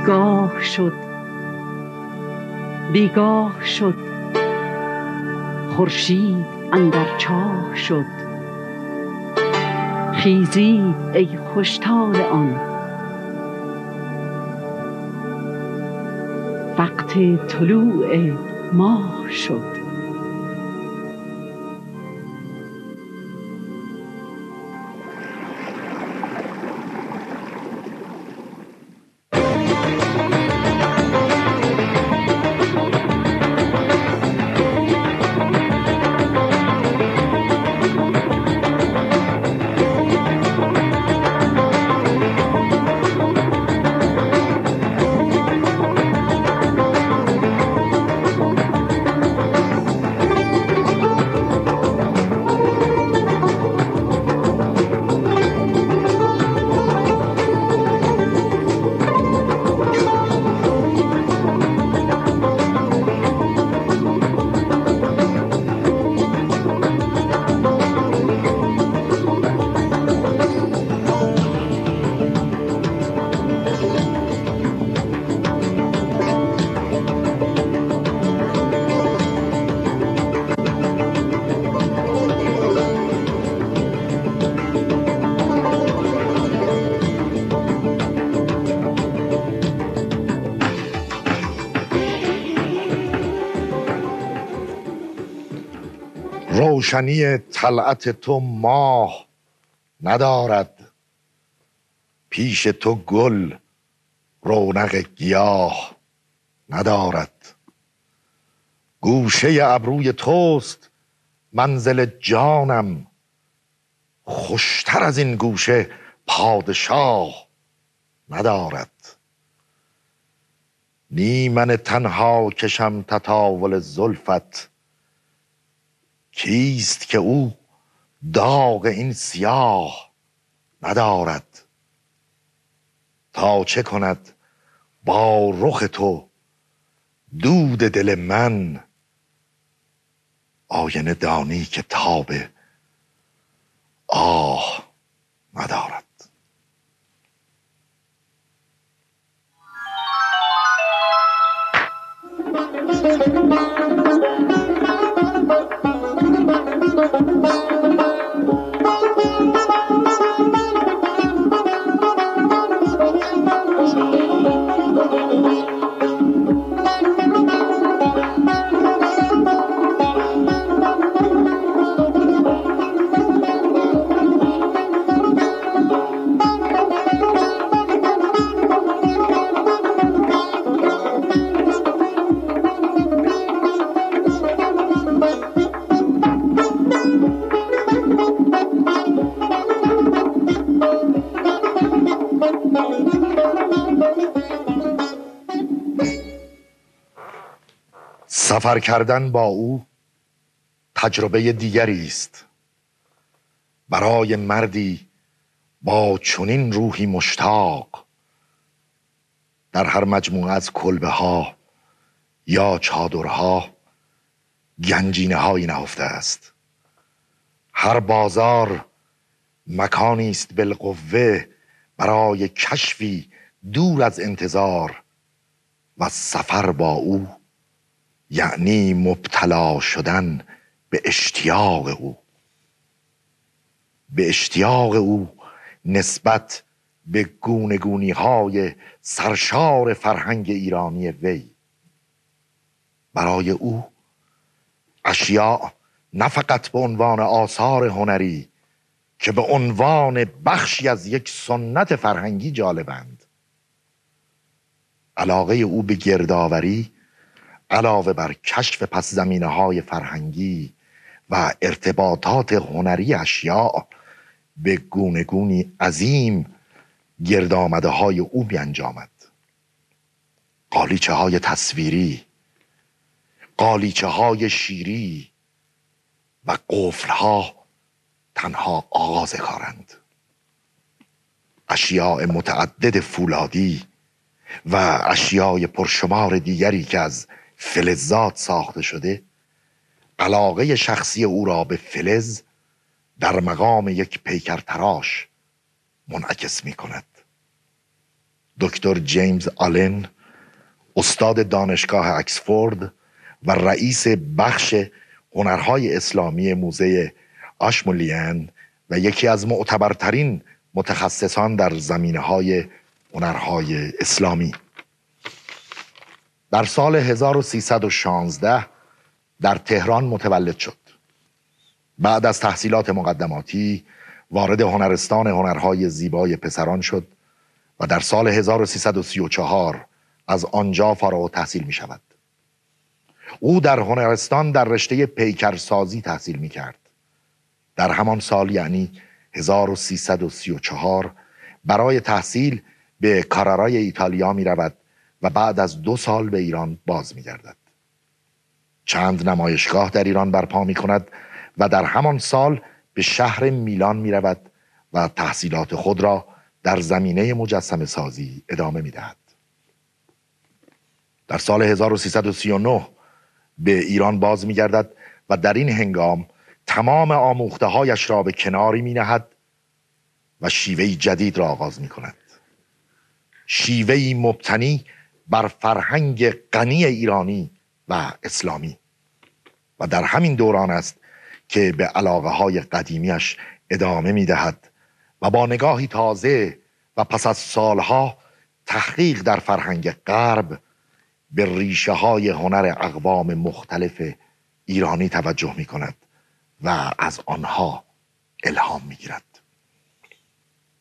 بیگاه شد. بیگاه شد. خورشید اندر چاه شد. خیزید ای خوشتال آن. وقت طلوع ماه شد. روشنی طلعت تو ماه ندارد. پیش تو گل رونق گیاه ندارد. گوشه ابروی توست منزل جانم. خوشتر از این گوشه پادشاه ندارد. نی من تنها کشم تطاول زلفت. کیست که او داغ این سیاه ندارد؟ تا چه کند با رخ تو دود دل من؟ آینه دانی که تاب آه ندارد. سفر کردن با او تجربه دیگری است. برای مردی با چنین روحی مشتاق در هر مجموعه از کلبه ها یا چادرها گنجینه هایی نهفته است. هر بازار مکانی است بالقوه برای کشفی دور از انتظار و سفر با او یعنی مبتلا شدن به اشتیاق او. به اشتیاق او نسبت به گونه های سرشار فرهنگ ایرانی وی. برای او اشیاء نه فقط به عنوان آثار هنری که به عنوان بخشی از یک سنت فرهنگی جالبند. علاقه او به گردآوری علاوه بر کشف پس زمینه های فرهنگی و ارتباطات هنری اشیاء به گونه گونی عظیم گرد آمده های او بیانجامد قالیچه های تصویری قالیچه های شیری و قفل ها تنها آغاز کارند اشیاء متعدد فولادی و اشیاء پرشمار دیگری که از فلزات ساخته شده علاقه شخصی او را به فلز در مقام یک پیکر تراش منعکس می کند دکتر جیمز آلن استاد دانشگاه اکسفورد و رئیس بخش هنرهای اسلامی موزه آشمولیان و یکی از معتبرترین متخصصان در زمینه های هنرهای اسلامی. در سال 1316 در تهران متولد شد. بعد از تحصیلات مقدماتی وارد هنرستان هنرهای زیبای پسران شد و در سال 1334 از آنجا فارغ تحصیل می شود او در هنرستان در رشته پیکرسازی تحصیل می کرد در همان سال یعنی 1334 برای تحصیل به کارارای ایتالیا می رود و بعد از دو سال به ایران باز می گردد. چند نمایشگاه در ایران برپا می کند و در همان سال به شهر میلان می رود و تحصیلات خود را در زمینه مجسم سازی ادامه می دهد. در سال 1339 به ایران باز می گردد و در این هنگام تمام آموخته هایش را به کناری می نهد و شیوه جدید را آغاز می کند شیوه مبتنی بر فرهنگ غنی ایرانی و اسلامی. و در همین دوران است که به علاقه های قدیمیش ادامه می دهد و با نگاهی تازه و پس از سالها تحقیق در فرهنگ غرب به ریشه های هنر اقوام مختلف ایرانی توجه می کند و از آنها الهام می گیرد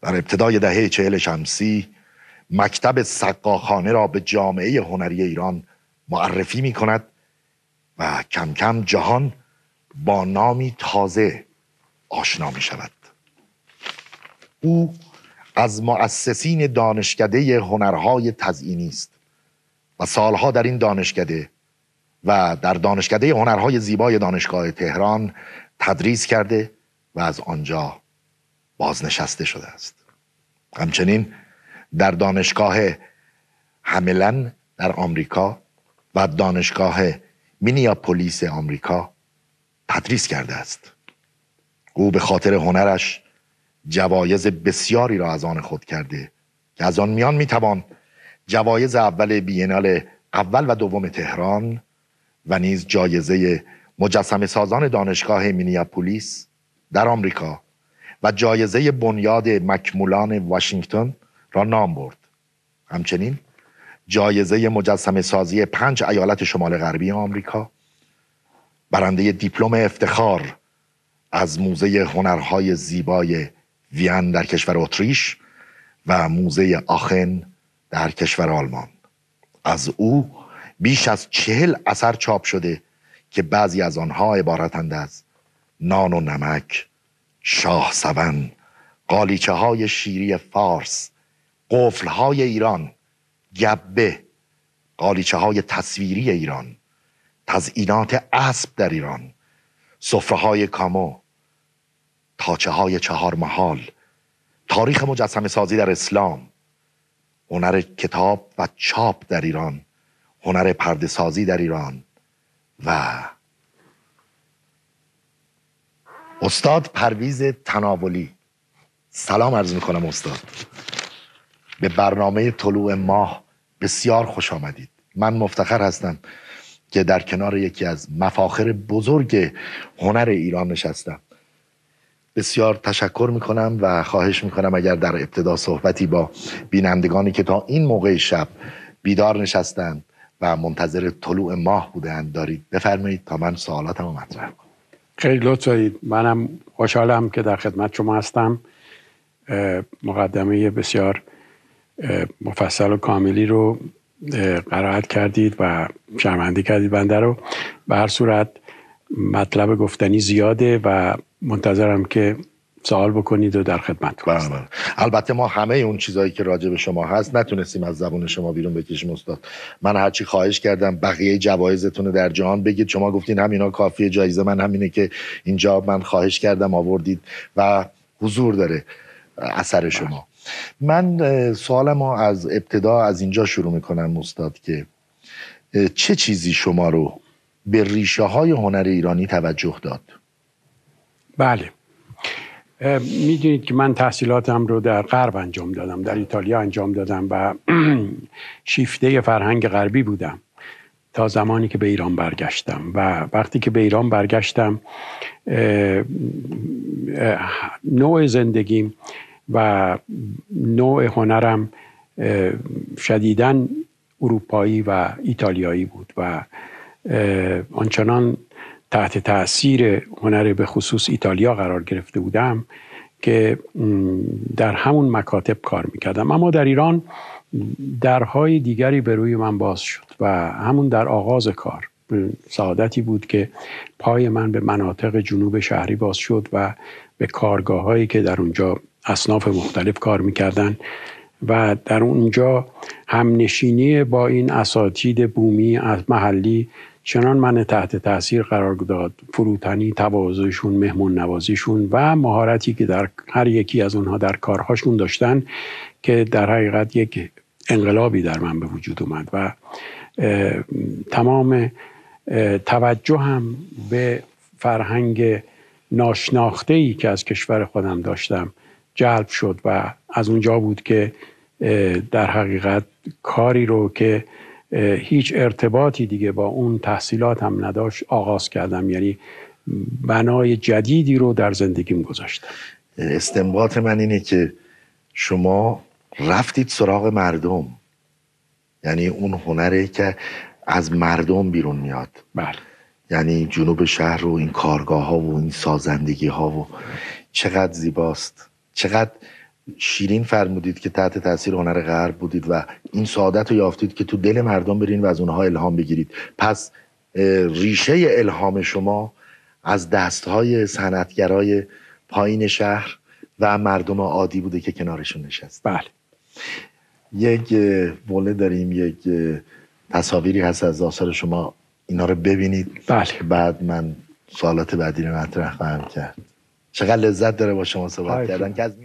در ابتدای دهه چهل شمسی مکتب سقاخانه را به جامعه هنری ایران معرفی می کند و کم کم جهان با نامی تازه آشنا می شود او از مؤسسین دانشکده هنرهای تزئینی است و سالها در این دانشکده و در دانشکده هنرهای زیبای دانشگاه تهران تدریس کرده و از آنجا بازنشسته شده است. همچنین در دانشگاه هملن در آمریکا و دانشگاه مینیاپولیس آمریکا تدریس کرده است. او به خاطر هنرش جوایز بسیاری را از آن خود کرده که از آن میان می‌توان جوایز اول بینال اول و دوم تهران و نیز جایزه مجسم سازان دانشگاه مینیاپولیس در آمریکا و جایزه بنیاد مکمولان واشنگتن را نام برد. همچنین جایزه مجسم سازی پنج ایالت شمال غربی آمریکا برنده دیپلم افتخار از موزه هنرهای زیبای وین در کشور اتریش و موزه آخن در کشور آلمان. از او بیش از چهل اثر چاپ شده که بعضی از آنها عبارتند از نان و نمک شاه سبن قالیچه های شیری فارس قفل های ایران گبه قالیچه های تصویری ایران تزئینات اسب در ایران صفره های کامو تاچه های چهار محال تاریخ مجسم سازی در اسلام هنر کتاب و چاپ در ایران هنر پرده سازی در ایران و استاد پرویز تناولی. سلام عرض می‌کنم استاد. به برنامه طلوع ماه بسیار خوش آمدید. من مفتخر هستم که در کنار یکی از مفاخر بزرگ هنر ایران نشستم. بسیار تشکر می‌کنم و خواهش می‌کنم اگر در ابتدا صحبتی با بینندگانی که تا این موقع شب بیدار نشستند و منتظر طلوع ماه بودند دارید بفرمایید تا من سوالاتم رو مطرح کنم. خیلی لطف منم خوشحالم که در خدمت شما هستم. مقدمه بسیار مفصل و کاملی رو قرائت کردید و شرمندی کردید بنده رو. به هر صورت مطلب گفتنی زیاده و منتظرم که سوال بکنید و در خدمت بله بله. البته ما همه اون چیزایی که راجع به شما هست نتونستیم از زبون شما بیرون بکشیم استاد. من هرچی خواهش کردم بقیه جوایزتون رو در جهان بگید. شما گفتین همینا کافیه جایزه من همینه که اینجا من خواهش کردم آوردید و حضور داره اثر شما. من سوالم از ابتدا از اینجا شروع می‌کنم استاد که چه چیزی شما رو به ریشه های هنر ایرانی توجه داد؟ بله. می‌دونید که من تحصیلاتم رو در غرب انجام دادم در ایتالیا انجام دادم و شیفته فرهنگ غربی بودم تا زمانی که به ایران برگشتم. و وقتی که به ایران برگشتم نوع زندگیم و نوع هنرم شدیداً اروپایی و ایتالیایی بود و آنچنان تحت تاثیر هنر به خصوص ایتالیا قرار گرفته بودم که در همون مکاتب کار می‌کردم. اما در ایران درهای دیگری به روی من باز شد و همون در آغاز کار سعادتی بود که پای من به مناطق جنوب شهری باز شد و به کارگاه هایی که در اونجا اصناف مختلف کار می‌کردن و در اونجا هم نشینی با این اساتید بومی از محلی چنان من تحت تاثیر قرار داد. فروتنی تواضعشون مهمون نوازیشون و مهارتی که در هر یکی از اونها در کارهاشون داشتن که در حقیقت یک انقلابی در من به وجود اومد و تمام توجه هم به فرهنگ ناشناخته ای که از کشور خودم داشتم جلب شد و از اونجا بود که در حقیقت کاری رو که هیچ ارتباطی دیگه با اون تحصیلات هم نداشت آغاز کردم. یعنی بنای جدیدی رو در زندگیم گذاشتم. استنباط من اینه که شما رفتید سراغ مردم. یعنی اون هنره که از مردم بیرون میاد. بله. یعنی جنوب شهر و این کارگاه ها و این سازندگی ها و چقدر زیباست. چقدر شیرین فرمودید که تحت تاثیر هنر غرب بودید و این سعادت رو یافتید که تو دل مردم برین و از اونها الهام بگیرید. پس ریشه الهام شما از دستهای صنعتگرای پایین شهر و مردم عادی بوده که کنارشون نشست بله. یک وله داریم یک تصاویری هست از آثار شما. اینا رو ببینید. بله. بعد من سوالات بعدی رو مطرح خواهم کرد. چقدر لذت داره با شما صحبت کردن که از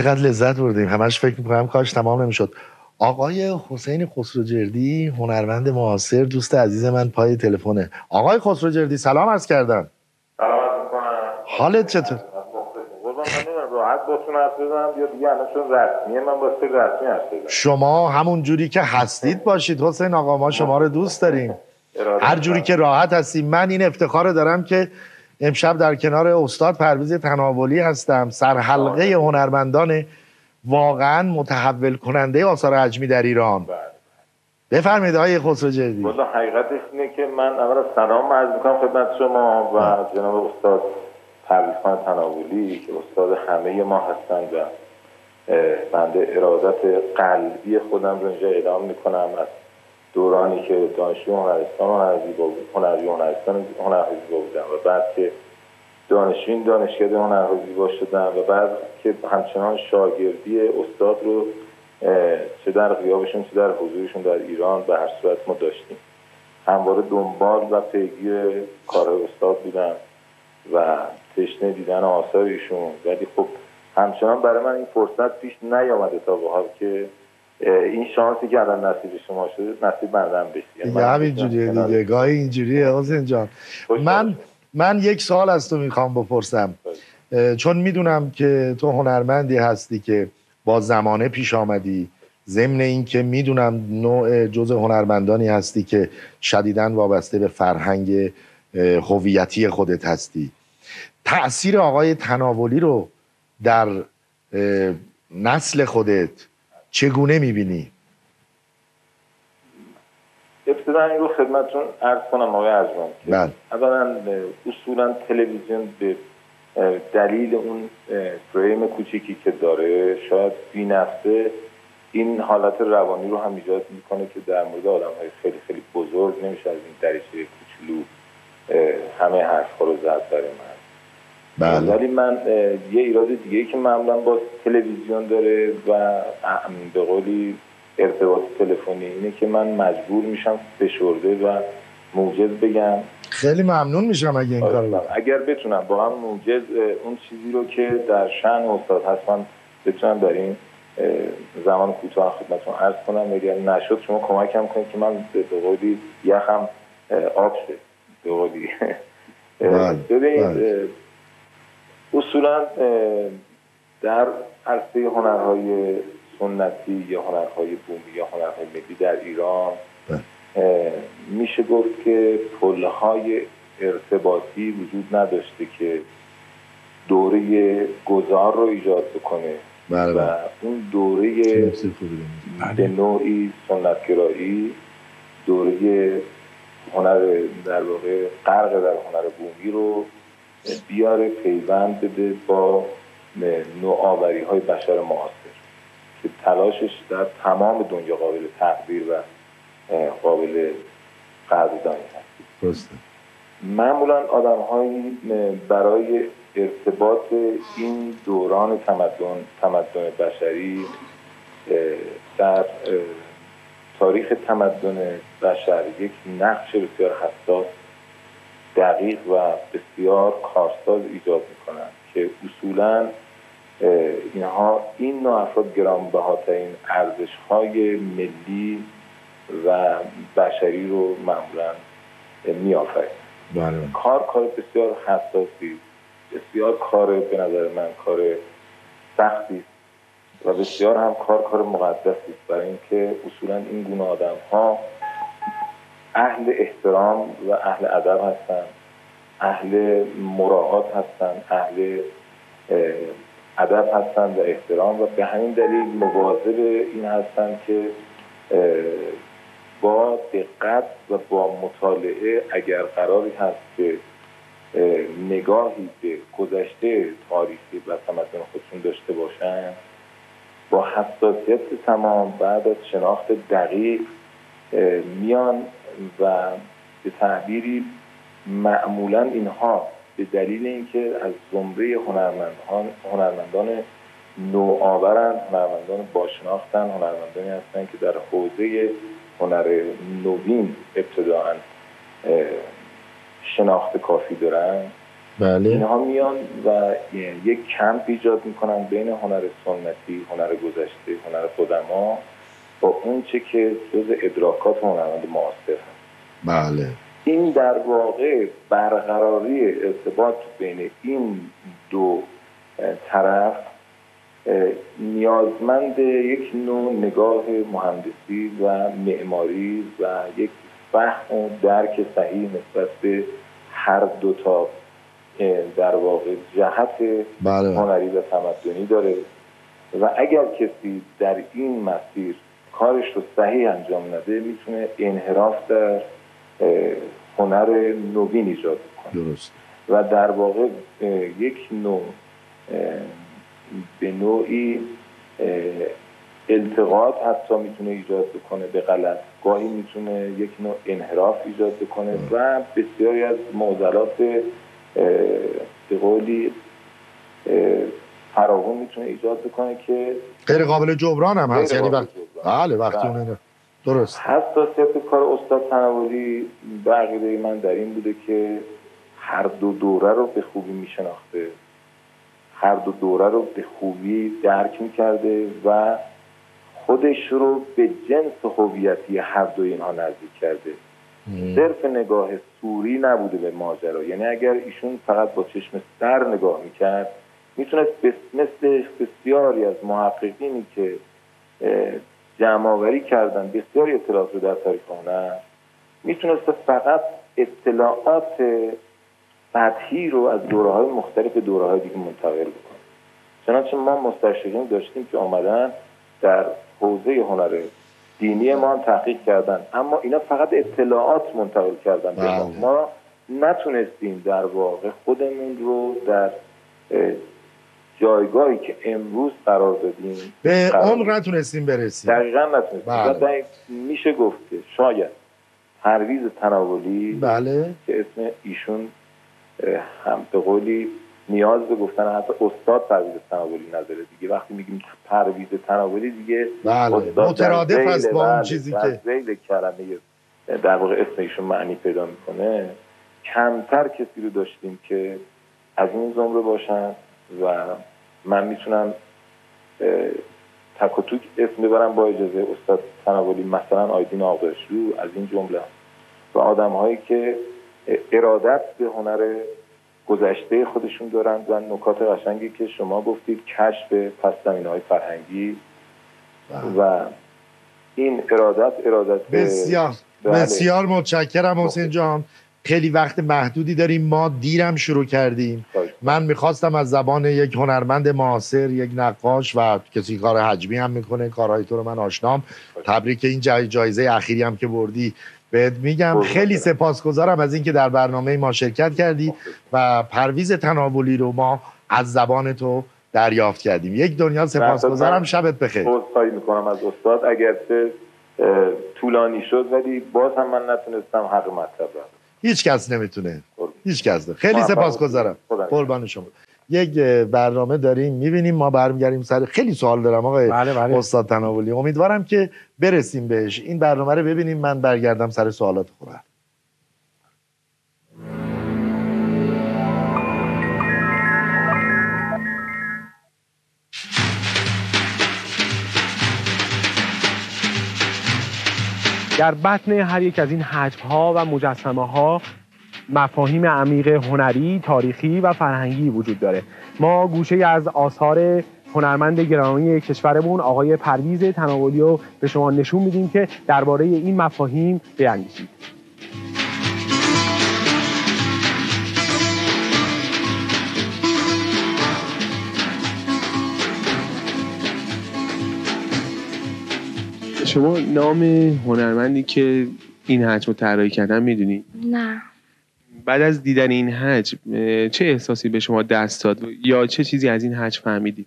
چقدر لذت بردیم. همش فکر می‌کنم کاش تمام نمی‌شد. آقای حسین خسروجردی هنرمند معاصر دوست عزیز من پای تلفنه. آقای خسروجردی سلام عرض کردم. سلام. حالت چطور؟ راحت باتون حرف بزنم. یا دیگه رسمیه من با رسمی حرف بزنم. شما همون جوری که هستید باشید حسین آقا ما شما رو دوست داریم. هر جوری که راحت هستیم. من این افتخار رو دارم که امشب در کنار استاد پرویز تناولی هستم. سرحلقه هنرمندان واقعا متحول کننده آثار عجمی در ایران. بله. بفرمایید آقای خسروجردی والا حقیقتش اینه که من اول سلام عرض می‌کنم خدمت شما و جناب استاد پرویز خان تناولی که استاد همه ما هستند و بنده ارادت قلبی خودم رو اینجا اعلام می‌کنم. از دورانی که دانشجو هنرستان هنری هنرستان هنرزیبا بودم و بعد که دانشجوی دانشکده هنرزیبا شدم و بعد که همچنان شاگردی استاد رو چه در غیابشون چه در حضورشون در ایران به هر صورت ما داشتیم. همواره دنبال و پیگیر کار استاد بودم و تشنه دیدن آثار ایشون ولی خب همچنان برای من این فرصت پیش نیامده تا به حال که این شانسی که الان نصیب شما شده نصیب بندم بشه. یعنی دیگه همینجوریه دیگه. گاهی اینجوریه حسین جان. من. من یک سوال از تو می‌خوام بپرسم. اه، چون می‌دونم که تو هنرمندی هستی که با زمانه پیش آمدی. ضمن اینکه می‌دونم نوع جز هنرمندانی هستی که شدیداً وابسته به فرهنگ هویتی خودت هستی. تأثیر آقای تناولی رو در نسل خودت چگونه می‌بینی؟ ابتدا این رو خدمتتون عرض کنم آقای که بله. اولا اصولا تلویزیون به دلیل اون فریم کوچیکی که داره شاید بی نفسه این حالت روانی رو هم ایجاد می‌کنه که در مورد آدم های خیلی خیلی بزرگ نمیشه از این دریچه کوچولو همه حرف رو زد برای من بله. ولی من یه ایراد دیگه ای که معمولا با تلویزیون داره و به قولی ارتباط تلفنی اینه که من مجبور میشم فشرده و موجز بگم. خیلی ممنون میشم اگه این کارو آره، اگر بتونم با هم موجز اون چیزی رو که در شن استاد هستم بتونم در این زمان کوتاه خدمتتون عرض کنم. اگر نشد شما کمکم کنید که من به قولی یخم آب شه. به قولی. بله، اصولا در عرصه هنرهای سنتی یا هنرهای بومی یا هنرهای ملی در ایران بله. میشه گفت که پلهای ارتباطی وجود نداشته که دوره گذار رو ایجاد بکنه بله و بله اون دوره. به نوعی سنتگرایی دوره هنر در واقع غرق در هنر بومی رو بیاره پیوند بده با نوآوری های بشر معاصر که تلاشش در تمام دنیا قابل تقدیر و قابل قدردانی هست. معمولا آدم برای ارتباط این دوران تمدن تمدن بشری در تاریخ تمدن بشر یک نقش بسیار حساس دقیق و بسیار کارساز ایجاد می‌کنند که اصولا اینها این نوع افراد گرانبهاترین ارزش های ملی و بشری رو معمولا میآفرینند بله. کار کار بسیار حساسی بسیار کار به نظر من کار سختی و بسیار هم کار کار مقدسی برای اینکه اصولا این گونه آدم ها اهل احترام و اهل ادب هستند اهل مراعات هستند اهل اه، ادب هستند و احترام و به همین دلیل مواظب این هستند که با دقت و با مطالعه اگر قراری هست که اه، نگاهی به گذشته تاریخی و تمدن خودشون داشته باشن با حساسیت تمام بعد از شناخت دقیق میان و به تعبیری معمولا اینها به دلیل اینکه از زمره هنرمندان هنرمندان نوآورن هنرمندان باشناختن هنرمندانی هستند که در حوزه هنر نوین ابتداعا شناخت کافی دارن بله. اینها میان و یک کمپ ایجاد می‌کنن بین هنر سنتی هنر گذشته هنر قدما با اون چه که جز ادراکات هنرمند معاصر. هست بله. این در واقع برقراری ارتباط بین این دو طرف نیازمند یک نوع نگاه مهندسی و معماری و یک فهم و درک صحیح نسبت به هر دو تا در واقع جهت بله. هنری و تمدنی داره. و اگر کسی در این مسیر کارش رو صحیح انجام نده می‌تونه انحراف در هنر نوین ایجاد کنه. درست و در واقع یک نوع به نوعی التقاط حتی می‌تونه ایجاد بکنه به غلط. گاهی می‌تونه یک نوع انحراف ایجاد بکنه و بسیاری از معضلات به قولی فراهم می‌تونه ایجاد بکنه که غیر قابل جبران هم هست. یعنی وقت. بله وقتی بله. اون درست. حساسیت کار استاد تنولی به عقیده من در این بوده که هر دو دوره رو به خوبی میشناخته. هر دو دوره رو به خوبی درک می‌کرده و خودش رو به جنس هویتی هر دو اینها نزدیک کرده. صرف نگاه سوری نبوده به ماجرا. یعنی اگر ایشون فقط با چشم سر نگاه می‌کرد می‌تونست مثل بسیاری از محققینی که جمعآوری کردن بسیاری اطلاعات رو در تاریخ هنر می‌تونست فقط اطلاعات سطحی رو از دوره های مختلف به دوره های دیگه منتقل بکنه چنانچه ما مستشرقین داشتیم که آمدن در حوزه هنر دینی ما هم تحقیق کردن اما اینا فقط اطلاعات منتقل کردن ما بله. ما نتونستیم در واقع خودمون رو در جایگاهی که امروز قرار دادیم به عمق نتونستیم برسیم. دقیقا نتونستیم. بله. میشه گفت که شاید پرویز تناولی بله. که اسم ایشون هم به قولی نیاز به گفتن حتی استاد پرویز تناولی نداره دیگه. وقتی میگیم پرویز تناولی دیگه بله. مترادف است با اون بله، چیزی در که ذیل کلمه در واقع اسم ایشون معنی پیدا می‌کنه. کمتر کسی رو داشتیم که از این زمره باشن و من می‌تونم تک و توک اسم ببرم با اجازه استاد تناولی مثلا آیدین آقاشلو از این جمله. و آدم هایی که ارادت به هنر گذشته خودشون دارند و نکات قشنگی که شما گفتید کشف پس زمینه های فرهنگی و این ارادت ارادت بسیار بله. بسیار متشکرم حسین جان. خیلی وقت محدودی داریم ما دیرم شروع کردیم. من می‌خواستم از زبان یک هنرمند معاصر یک نقاش و کسی کار حجمی هم می‌کنه کارهای تو رو من آشنام. تبریک این جای جایزه اخیری هم که بردی بهت میگم. خیلی. سپاسگزارم از اینکه در برنامه ما شرکت کردی و پرویز تناولی رو ما از زبان تو دریافت کردیم. یک دنیا سپاسگزارم. شبت بخیر. عذرخواهی می‌کنم از استاد. اگرچه طولانی شد ولی باز هم من نتونستم حق مطلب هیچ کس نمی‌تونه. هیچ کس نه. خیلی سپاسگزارم. قربان شما. یک برنامه داریم. می‌بینیم ما برمیگردیم سر. خیلی سوال دارم آقای بله بله. استاد تناولی. امیدوارم که برسیم بهش. این برنامه رو ببینیم. من برگردم سر سوالات خودم. در بطن هر یک از این حجم ها و مجسمه ها مفاهیم عمیق هنری، تاریخی و فرهنگی وجود داره. ما گوشه از آثار هنرمند گرامی کشورمون آقای پرویز تناولی رو به شما نشون میدیم که درباره این مفاهیم بیاندیشید. شما نام هنرمندی که این حجم رو طراحی کردن می‌دونی؟ نه. بعد از دیدن این حجم چه احساسی به شما دست داد؟ یا چه چیزی از این حجم فهمیدید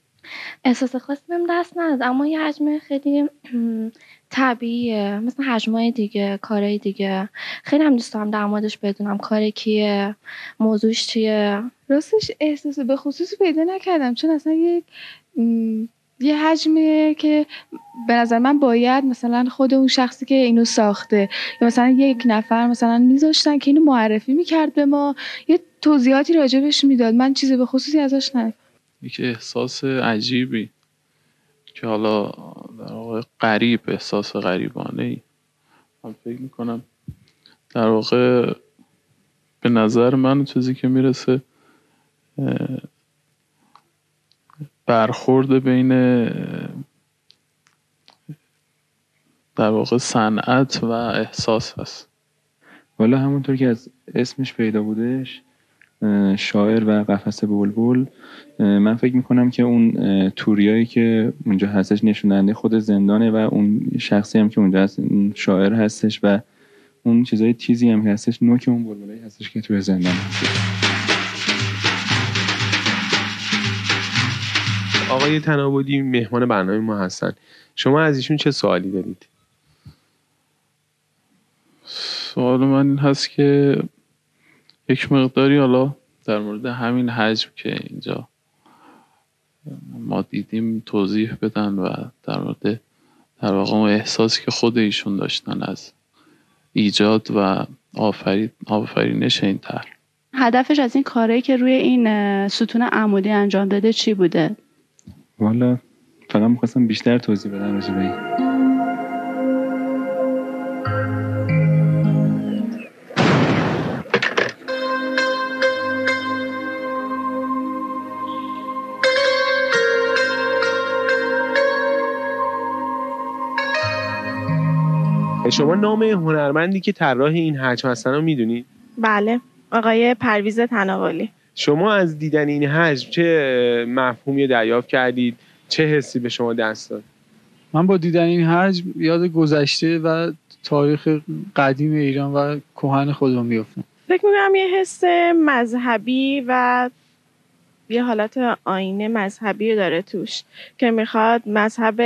احساس خاصی بهم دست نداد اما یه حجم خیلی طبیعیه. مثل حجمای دیگه کارهای دیگه. خیلی هم دوست دارم در موردش بدونم کار کیه موضوعش چیه. راستش احساس به خصوص پیدا نکردم چون اصلا یک یه حجمیه که به نظر من باید مثلا خود اون شخصی که اینو ساخته یا مثلا یک نفر مثلا میذاشتن که اینو معرفی می‌کرد به ما یه توضیحاتی راجبش می‌داد. من چیز به خصوصی ازش نه یک احساس عجیبی که حالا در واقع غریب احساس غریبانه ای من فکر می‌کنم در واقع به نظر من چیزی که می‌رسه برخورد بین در واقع صنعت و احساس هست. والا همونطور که از اسمش پیدا بودش شاعر و قفس بلبل من فکر می‌کنم که اون توریایی که اونجا هستش نشوننده خود زندانه و اون شخصی هم که اونجا هست شاعر هستش و اون چیزای تیزی هم هستش نوک اون بلبلایی هستش که توی زندان هستش آقای تنابودی مهمان برنامه ما هستن. شما از ایشون چه سوالی دارید؟ سوال من این هست که یک مقداری حالا در مورد همین حجم که اینجا ما دیدیم توضیح بدن و در مورد در واقع احساسی که خود ایشون داشتن از ایجاد و آفرین آفرینش این طرح. هدفش از این کاری که روی این ستون عمودی انجام داده چی بوده؟ والا فقط می‌خواستم بیشتر توضیح بدم راجع به شما نام هنرمندی که طراح این حجم هستن رو می‌دونید بله آقای پرویز تناولی. شما از دیدن این حجم چه مفهومی دریافت کردید؟ چه حسی به شما دست داد؟ من با دیدن این حجم یاد گذشته و تاریخ قدیم ایران و کهن خودم میفتم فکر می‌کنم یه حس مذهبی و یه حالت آینه مذهبی داره توش که می‌خواد مذهب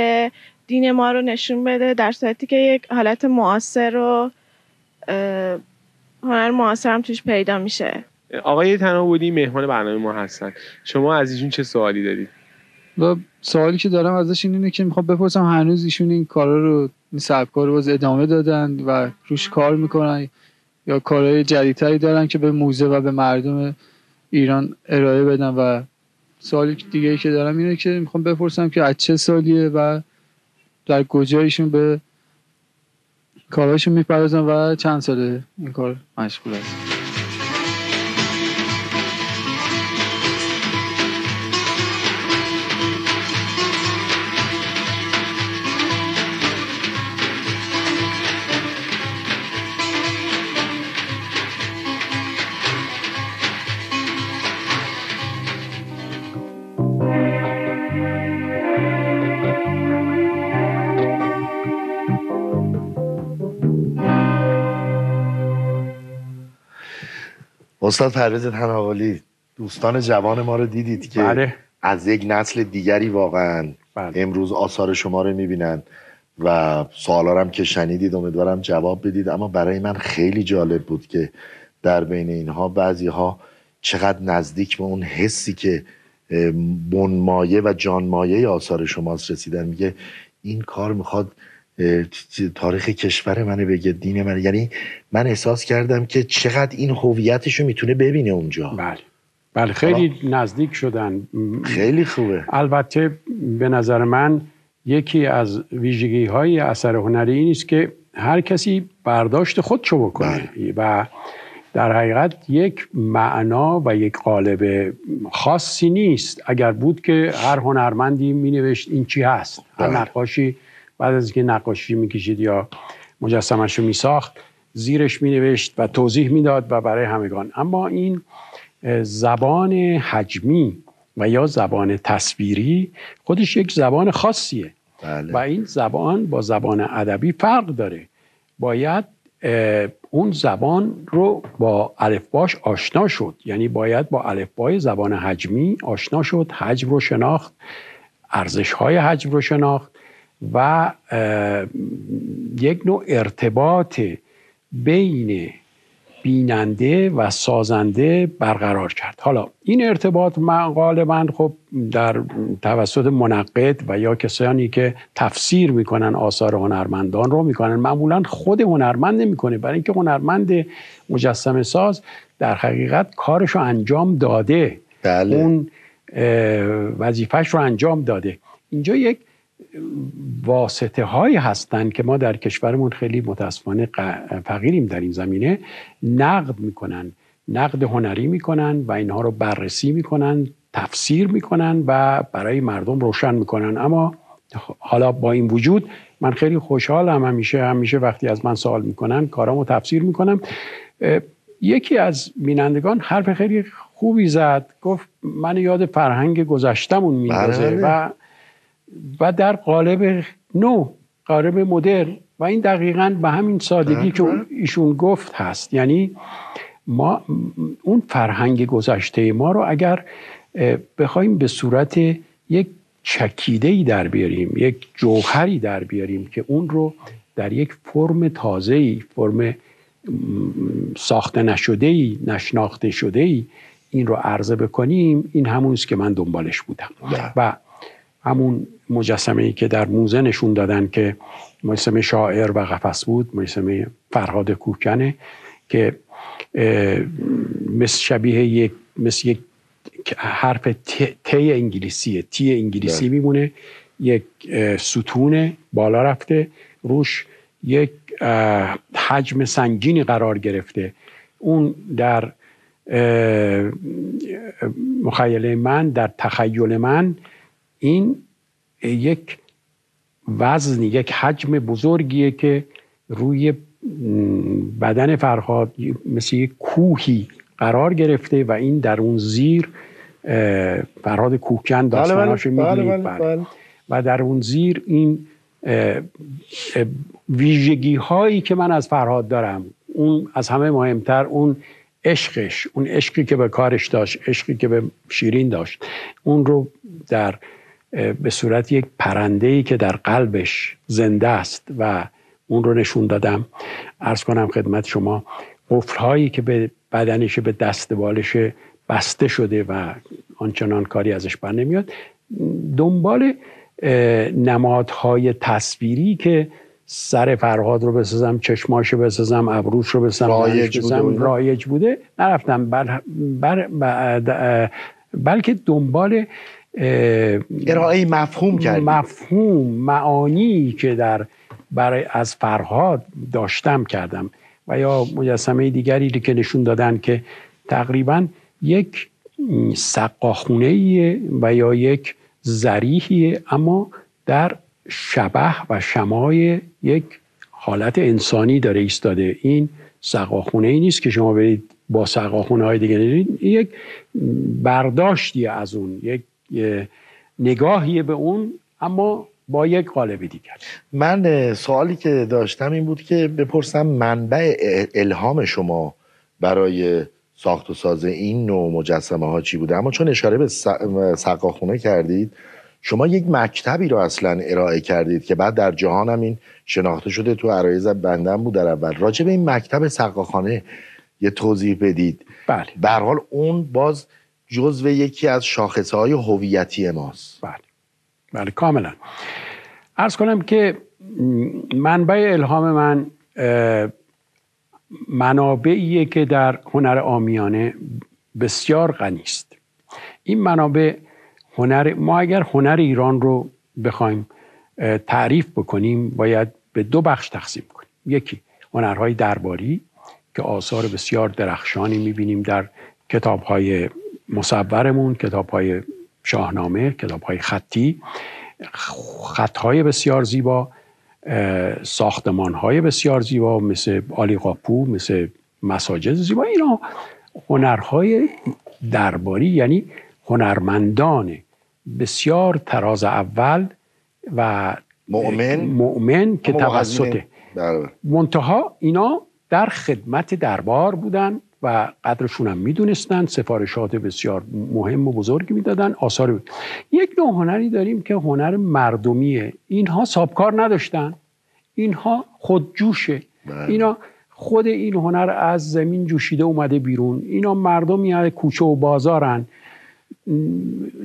دین ما رو نشون بده در صورتی که یک حالت معاصر رو هنر معاصر هم توش پیدا میشه. آقای تنابودی مهمان برنامه ما هستن. شما از ایشون چه سوالی دارید و سوالی که دارم ازش اینه که می‌خوام بپرسم هنوز ایشون این کارا رو این سبکار رو باز ادامه دادن و روش کار می‌کنن یا کارهای جدیدتری دارن که به موزه و به مردم ایران ارائه بدن؟ و سوالی دیگه ای که دارم اینه که می‌خوام بپرسم که از چه سالیه و در کجایشون به کارهاشون می‌پردازن و چند ساله این کار مشغول هست استاد پرویز تناولی دوستان جوان ما رو دیدید که بله. از یک نسل دیگری واقعا بله. امروز آثار شما رو می‌بینن و سوالا هم که شنیدید امیدوارم جواب بدید اما برای من خیلی جالب بود که در بین اینها بعضی ها چقدر نزدیک به اون حسی که بنمایه و جانمایه آثار شماست رسیدن میگه این کار می‌خواد تاریخ کشور منه بگه دین منه. یعنی من احساس کردم که چقدر این هویتش رو می‌تونه ببینه اونجا. بله. بله خیلی نزدیک شدن. خیلی خوبه. البته به نظر من یکی از ویژگی های اثر هنری این است که هر کسی برداشت خودشو بکنه. بله. و در حقیقت یک معنا و یک قالب خاصی نیست. اگر بود که هر هنرمندی می نوشت این چی هست هر بله. نقاشی بعد از اینکه نقاشی می‌کشید یا مجسمش رو میساخت زیرش مینوشت و توضیح می‌داد و برای همگان. اما این زبان حجمی و یا زبان تصویری خودش یک زبان خاصیه. بله. و این زبان با زبان ادبی فرق داره. باید اون زبان رو با الفباش آشنا شد. یعنی باید با الفبای زبان حجمی آشنا شد حجم رو شناخت ارزش های حجم رو شناخت. و یک نوع ارتباط بین بیننده و سازنده برقرار کرد. حالا این ارتباط غالبا خب در توسط منقد و یا کسانی که تفسیر می‌کنن آثار هنرمندان رو می‌کنن معمولا خود هنرمند نمی‌کنه. برای اینکه هنرمند مجسم ساز در حقیقت کارش رو انجام داده. بله. اون وظیفهش رو انجام داده. اینجا یک واسطه هایی هستند که ما در کشورمون خیلی متاسفانه فقیریم در این زمینه نقد می‌کنن نقد هنری می‌کنن و اینها رو بررسی می‌کنن تفسیر می‌کنن و برای مردم روشن می‌کنن اما حالا با این وجود من خیلی خوشحالم همیشه همیشه وقتی از من سوال می‌کنن کارامو تفسیر می‌کنم یکی از بینندگان حرف خیلی خوبی زد گفت من یاد فرهنگ گذشتمون میندازه بله. و و در قالب نو قالب مدرن. و این دقیقا به همین سادگی که ایشون گفت هست. یعنی ما اون فرهنگ گذشته ما رو اگر بخوایم به صورت یک چکیده ای در بیاریم یک جوهری در بیاریم که اون رو در یک فرم تازه ای فرم ساخته نشده ای نشناخته شده ای این رو عرضه بکنیم این همون است که من دنبالش بودم. و همون مجسمه ای که در موزه نشون دادن که مجسمه شاعر و قفس بود مجسمه فرهاد کوکنه که مثل شبیه یک مثل یک حرف ت ت انگلیسیه تی انگلیسی میمونه. یک ستون بالا رفته روش یک حجم سنگینی قرار گرفته. اون در مخیله من در تخیل من این یک وزن یک حجم بزرگیه که روی بدن فرهاد مثل یک کوهی قرار گرفته و این در اون زیر فرهاد کوکن داستاناشو می‌دونید. بله. و در اون زیر این ویژگی هایی که من از فرهاد دارم اون از همه مهمتر اون عشقش اون عشقی که به کارش داشت عشقی که به شیرین داشت اون رو در به صورت یک پرنده ای که در قلبش زنده است و اون رو نشون دادم ارز کنم خدمت شما قفل هایی که به بدنش به دست بالش بسته شده و آنچنان کاری ازش بر نمیاد دنبال نمادهای تصویری که سر فرهاد رو بسازم چشماش رو بسازم ابروش رو بسازم رایج بوده؟ رایج بوده نرفتم بل بعد- اه، بلکه دنبال ارائه مفهوم کردی مفهوم معانی که در برای از فرهاد داشتم کردم. و یا مجسمه دیگری که نشون دادن که تقریبا یک سقاخونه و یا یک زریحیه اما در شبه و شمای یک حالت انسانی داره ایستاده. این سقاخونه ای نیست که شما برید با سقاخونه های دیگه یک برداشتی از اون یک نگاهی به اون اما با یک قالب دیگر. من سوالی که داشتم این بود که بپرسم منبع الهام شما برای ساخت و ساز این نوع مجسمه ها چی بوده؟ اما چون اشاره به سقاخونه کردید شما یک مکتبی رو اصلا ارائه کردید که بعد در جهان هم این شناخته شده تو عرایز بندم بود در اول. راجع به این مکتب سقاخانه یه توضیح بدید. بله. به حال اون باز جزو یکی از شاخصه های هویتی ماست. بله. بله کاملا. ارز کنم که منبع الهام من منابعیه که در هنر آمیانه بسیار غنی است. این منابع هنر ما اگر هنر ایران رو بخوایم تعریف بکنیم باید به دو بخش تقسیم کنیم. یکی هنرهای درباری که آثار بسیار درخشانی می‌بینیم در کتابهای مصورمون کتابهای شاهنامه کتابهای خطی. خطهای بسیار زیبا ساختمان های بسیار زیبا مثل آلی قاپو مثل مساجد زیبا. اینا هنرهای درباری یعنی هنرمندان بسیار تراز اول و مؤمن. مؤمن که اما با هزینه. توسط بله. منتها اینا در خدمت دربار بودن. و قدرشون هم می‌دونستن. سفارشات بسیار مهم و بزرگی می‌دادن. آثار یک نوع هنری داریم که هنر مردمیه. اینها سابکار نداشتن. اینها خودجوشه. اینا خود این هنر از زمین جوشیده اومده بیرون. اینا مردمی از کوچه و بازارن.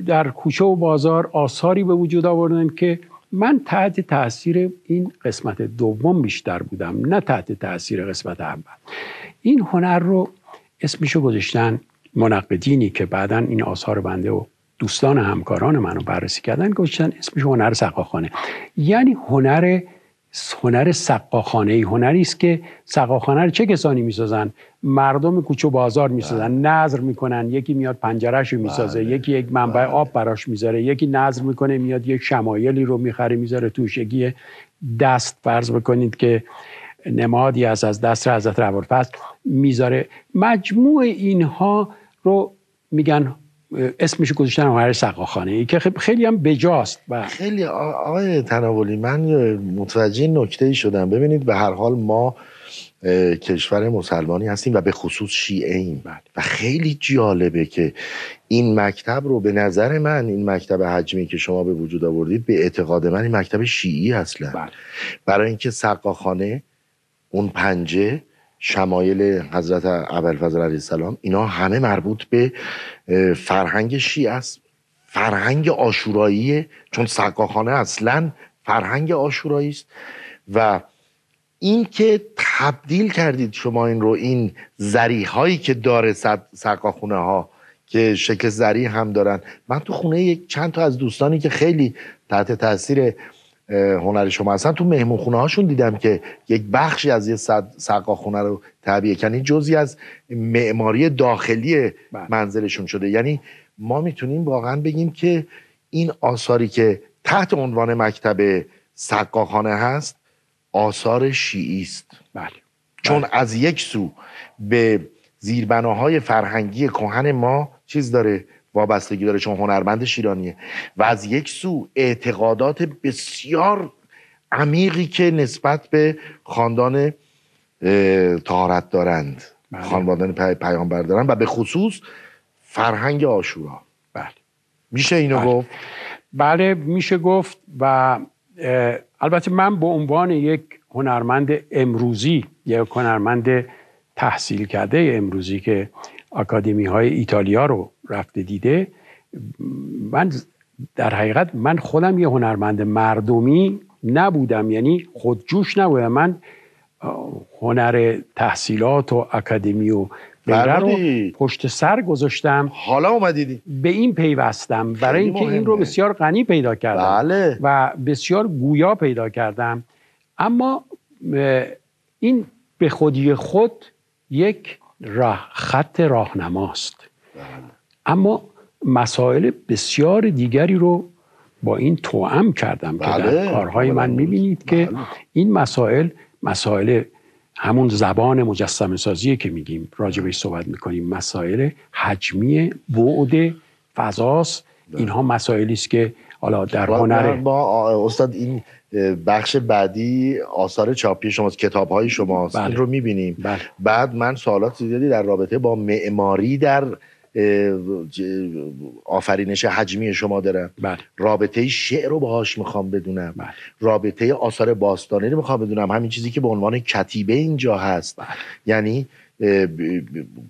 در کوچه و بازار آثاری به وجود آوردن که من تحت تاثیر این قسمت دوم بیشتر بودم نه تحت تاثیر قسمت اول. این هنر رو اسمشو گذاشتن منقدینی که بعدا این آثار بنده رو دوستان همکاران منو بررسی کردن گذاشتن اسمش هنر سقاخانه. یعنی هنر هنر سقاخانه ای هنری است که سقاخانه رو چه کسانی می‌سازن؟ مردم کوچه و بازار می‌سازن نظر می‌کنن یکی میاد پنجرهش رو می‌سازه یکی یک منبع آب براش می‌ذاره یکی نظر می‌کنه میاد یک شمایلی رو می‌خره می‌ذاره توش یکی دست فرض بکنید که نمادی از از دست حضرت ابوالفضل می‌ذاره. مجموع اینها رو میگن اسمش گذاشتن هنر سقاخانه. ای که خیلی هم بجاست و خیلی آقای تناولی من متوجه نکته ای شدم. ببینید به هر حال ما کشور مسلمانی هستیم و به خصوص شیعه ایم. و خیلی جالبه که این مکتب رو به نظر من این مکتب حجمی که شما به وجود آوردید به اعتقاد من این مکتب شیعی اصلا. برای اینکه سقاخانه اون پنجه شمایل حضرت ابوالفضل علیه السلام اینا همه مربوط به فرهنگ شیعه است. فرهنگ آشورایی چون سقاخانه اصلا فرهنگ آشورایی است. و این که تبدیل کردید شما این رو این زری هایی که داره سقاخونه ها که شکل زری هم دارن. من تو خونه یک چند تا از دوستانی که خیلی تحت تاثیر هنر شما هستن. تو مهمون خونه هاشون دیدم که یک بخشی از یه سقاخونه رو تعبیه کنی جزی از معماری داخلی منزلشون شده. یعنی ما می‌تونیم واقعا بگیم که این آثاری که تحت عنوان مکتب سقاخانه هست آثار شیعی است. بله. چون بله. از یک سو به زیربناهای فرهنگی کهن ما چیز داره؟ وابستگی داره. چون هنرمند شیرانیه. و از یک سو اعتقادات بسیار عمیقی که نسبت به خاندان تهارت دارند. بله. خاندان پیامبر دارند. و به خصوص فرهنگ آشورا. بله. میشه اینو بله. گفت؟ بله میشه گفت و البته من به عنوان یک هنرمند امروزی یک هنرمند تحصیل کرده امروزی که آکادمی های ایتالیا رو رفته دیده من در حقیقت من خودم یه هنرمند مردمی نبودم یعنی خودجوش نبودم. من هنر تحصیلات و اکادمی و غیره رو پشت سر گذاشتم. حالا اومدیدی به این پیوستم. برای اینکه این رو بسیار غنی پیدا کردم بله. و بسیار گویا پیدا کردم. اما این به خودی خود یک راه خط راهنماست. اما مسائل بسیار دیگری رو با این توأم کردم که بله. در کارهای من می‌بینید که این مسائل مسائل همون زبان مجسم سازی که میگیم راجبش صحبت می‌کنیم مسائل حجمی بعد فضاست اینها مسائلی است که حالا در هنر با استاد این بخش بعدی آثار چاپی شماست کتاب های شماست بله. این رو می‌بینیم بله. بعد من سوالات زیادی در رابطه با معماری در آفرینش حجمی شما دارم بله. رابطه شعر رو باهاش می‌خوام بدونم بله. رابطه آثار باستانی رو می‌خوام بدونم همین چیزی که به عنوان کتیبه اینجا هست بله. یعنی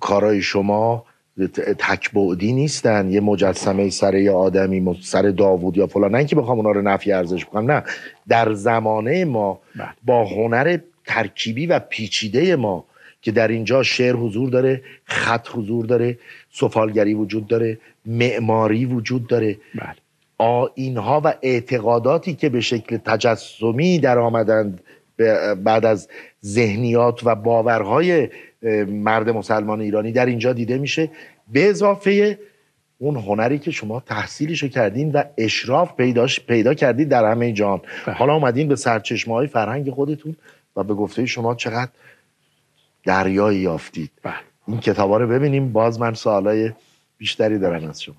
کارای شما تکبعدی نیستن یه مجسمه سر یه آدمی سر داوود یا فلان نه اینکه بخوام اونا رو نفی ارزش بکنم نه در زمانه ما بله. با هنر ترکیبی و پیچیده ما که در اینجا شعر حضور داره خط حضور داره سفالگری وجود داره معماری وجود داره. بله. آینها و اعتقاداتی که به شکل تجسمی در آمدند بعد از ذهنیات و باورهای مرد مسلمان ایرانی در اینجا دیده میشه. به اضافه اون هنری که شما تحصیلشو کردین و اشراف پیداش پیدا کردید در همه جان بله. حالا اومدین به سرچشمه های فرهنگ خودتون و به گفته شما چقدر دریایی یافتید. این کتاب رو ببینیم. باز من سوالای بیشتری دارم از شما.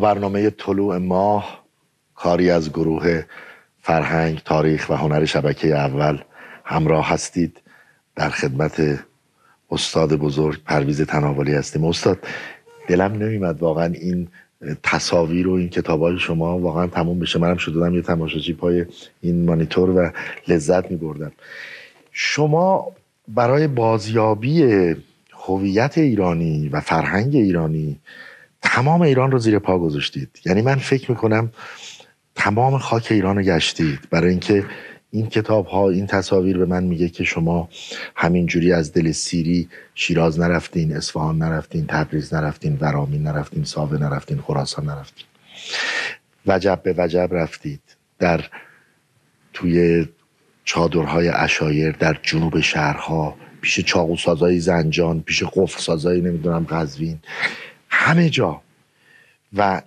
برنامه طلوع ماه کاری از گروه فرهنگ تاریخ و هنر شبکه اول همراه هستید در خدمت استاد بزرگ پرویز تناولی هستیم. استاد دلم نمیمد واقعا این تصاویر و این کتاب های شما واقعا تموم بشه. منم شدم یه تماشاچی پای این مانیتور و لذت می بردم شما برای بازیابی هویت ایرانی و فرهنگ ایرانی تمام ایران رو زیر پا گذاشتید. یعنی من فکر می‌کنم تمام خاک ایران رو گشتید. برای اینکه این کتاب ها این تصاویر به من میگه که شما همینجوری از دل سیری شیراز نرفتین اصفهان نرفتین تبریز نرفتین ورامین نرفتین ساوه نرفتین خراسان نرفتین. وجب به وجب رفتید. در توی چادرهای اشایر در جنوب شهرها پیش چاقو سازای زنجان پیش قفل سازای نمی‌دونم قزوین. همه جا. و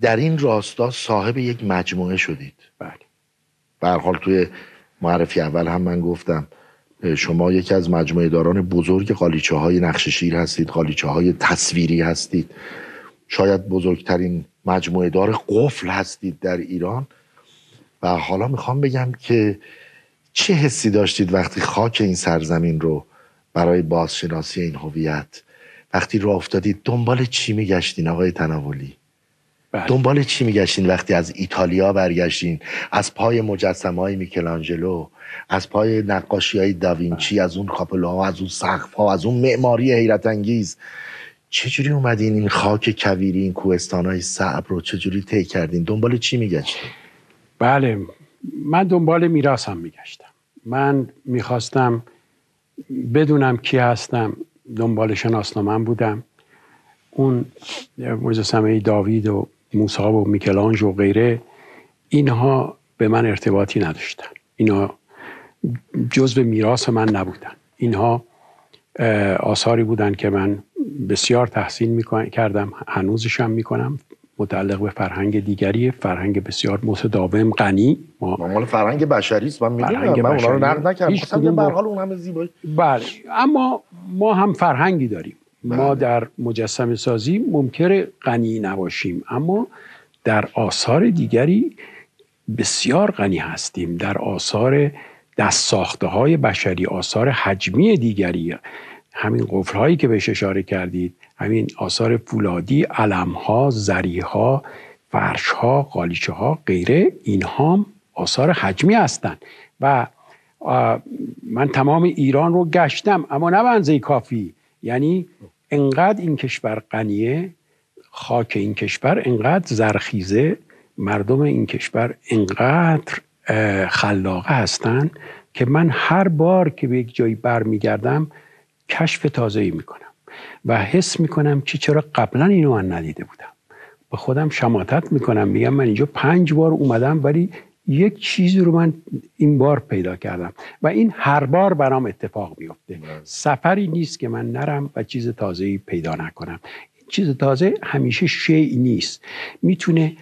در این راستا صاحب یک مجموعه شدید. بله. به حال توی معرفی اول هم من گفتم شما یکی از مجموعه داران بزرگ قالیچه های نقش شیر هستید قالیچه های تصویری هستید. شاید بزرگترین مجموعه دار قفل هستید در ایران. و حالا می‌خوام بگم که چه حسی داشتید وقتی خاک این سرزمین رو برای بازشناسی این هویت وقتی رو افتادید دنبال چی میگشتین آقای تناولی؟ بله. دنبال چی میگشتین وقتی از ایتالیا برگشتین؟ از پای مجسمه های میکلانجلو از پای نقاشی های داوینچی از اون کاپلا ها از اون سقف ها از اون معماری حیرت انگیز. چجوری اومدین این خاک کویری این کوهستان های صعب رو چجوری طی کردین؟ دنبال چی میگشتین؟ بله. من دنبال میراثم میگشتم. من می‌خواستم بدونم کی هستم. دنبال شناسنامم بودم. اون مجسمه داوید و موسی و میکلانج و غیره اینها به من ارتباطی نداشتن. اینها جزء میراث من نبودن. اینها آثاری بودن که من بسیار تحسین کردم هنوزشم می‌کنم. متعلق به فرهنگ دیگری فرهنگ بسیار متداوم غنی. ما مال فرهنگ بشری است من می‌دونم. من اونا رو نقد نکردم. به حال اون همه زیبایی. بله. اما ما هم فرهنگی داریم. ما در مجسم سازی ممکن غنی نباشیم. اما در آثار دیگری بسیار غنی هستیم. در آثار دست ساخته های بشری آثار حجمی دیگری. همین قفل هایی که بهش اشاره کردید. همین آثار فولادی علم ها زری ها فرش ها قالیچه ها غیره اینها آثار حجمی هستند و من تمام ایران رو گشتم اما نه منزه کافی. یعنی انقدر این کشور غنیه خاک این کشور انقدر زرخیزه مردم این کشور انقدر خلاقه هستند که من هر بار که به یک جایی برمیگردم کشف تازه ای می‌کنم. و حس می‌کنم که چرا قبلا اینو من ندیده بودم. به خودم شماتت می‌کنم میگم من اینجا پنج بار اومدم ولی یک چیزی رو من این بار پیدا کردم و این هر بار برام اتفاق میفته سفری نیست که من نرم و چیز تازه پیدا نکنم. چیز تازه همیشه شیء نیست. می‌تونه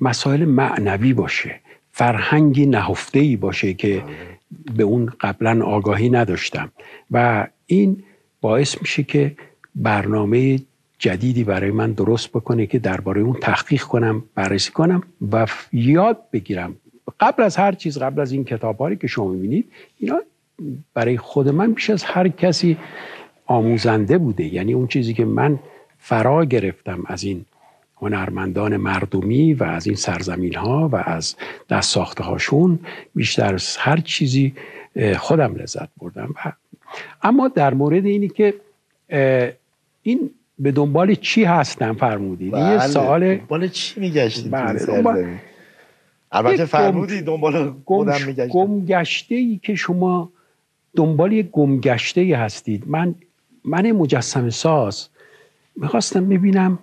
مسائل معنوی باشه فرهنگی نهفته ای باشه که به اون قبلا آگاهی نداشتم. و این باعث میشه که برنامه جدیدی برای من درست بکنه که درباره اون تحقیق کنم بررسی کنم و یاد بگیرم. قبل از هر چیز قبل از این کتابهایی که شما می‌بینید اینا برای خود من بیش از هر کسی آموزنده بوده. یعنی اون چیزی که من فرا گرفتم از این هنرمندان مردمی و از این سرزمین ها و از دست ساخته هاشون بیشتر از هر چیزی خودم لذت بردم اما در مورد اینی که این به دنبال چی هستن؟ فرمودید. بله. یه سوال دنبال چی میگشتید بله. دنبال... البته فرمودید دنبال خودم میگشتم. گمگشته ای که شما دنبال یک گمگشته ای هستید. من من مجسم ساز. می‌خواستم ببینم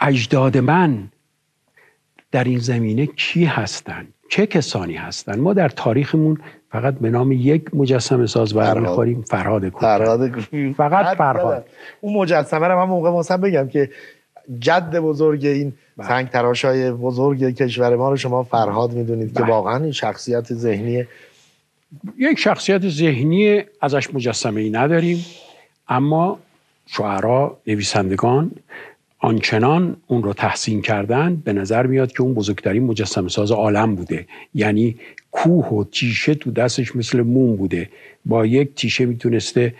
اجداد من در این زمینه کی هستند چه کسانی هستند ما در تاریخمون فقط به نام یک مجسم ساز برمیخوریم فرهاد. فرهاد فقط فرهاد. اون مجسمه رو من موقع واسه بگم که جد بزرگ این سنگ تراشای بزرگ کشور ما رو شما فرهاد می‌دونید که واقعا این شخصیت ذهنی یک شخصیت ذهنی ازش مجسمه ای نداریم اما شعرا نویسندگان آنچنان اون رو تحسین کردن به نظر میاد که اون بزرگترین مجسم ساز عالم بوده. یعنی کوه و تیشه تو دستش مثل موم بوده. با یک تیشه می‌تونسته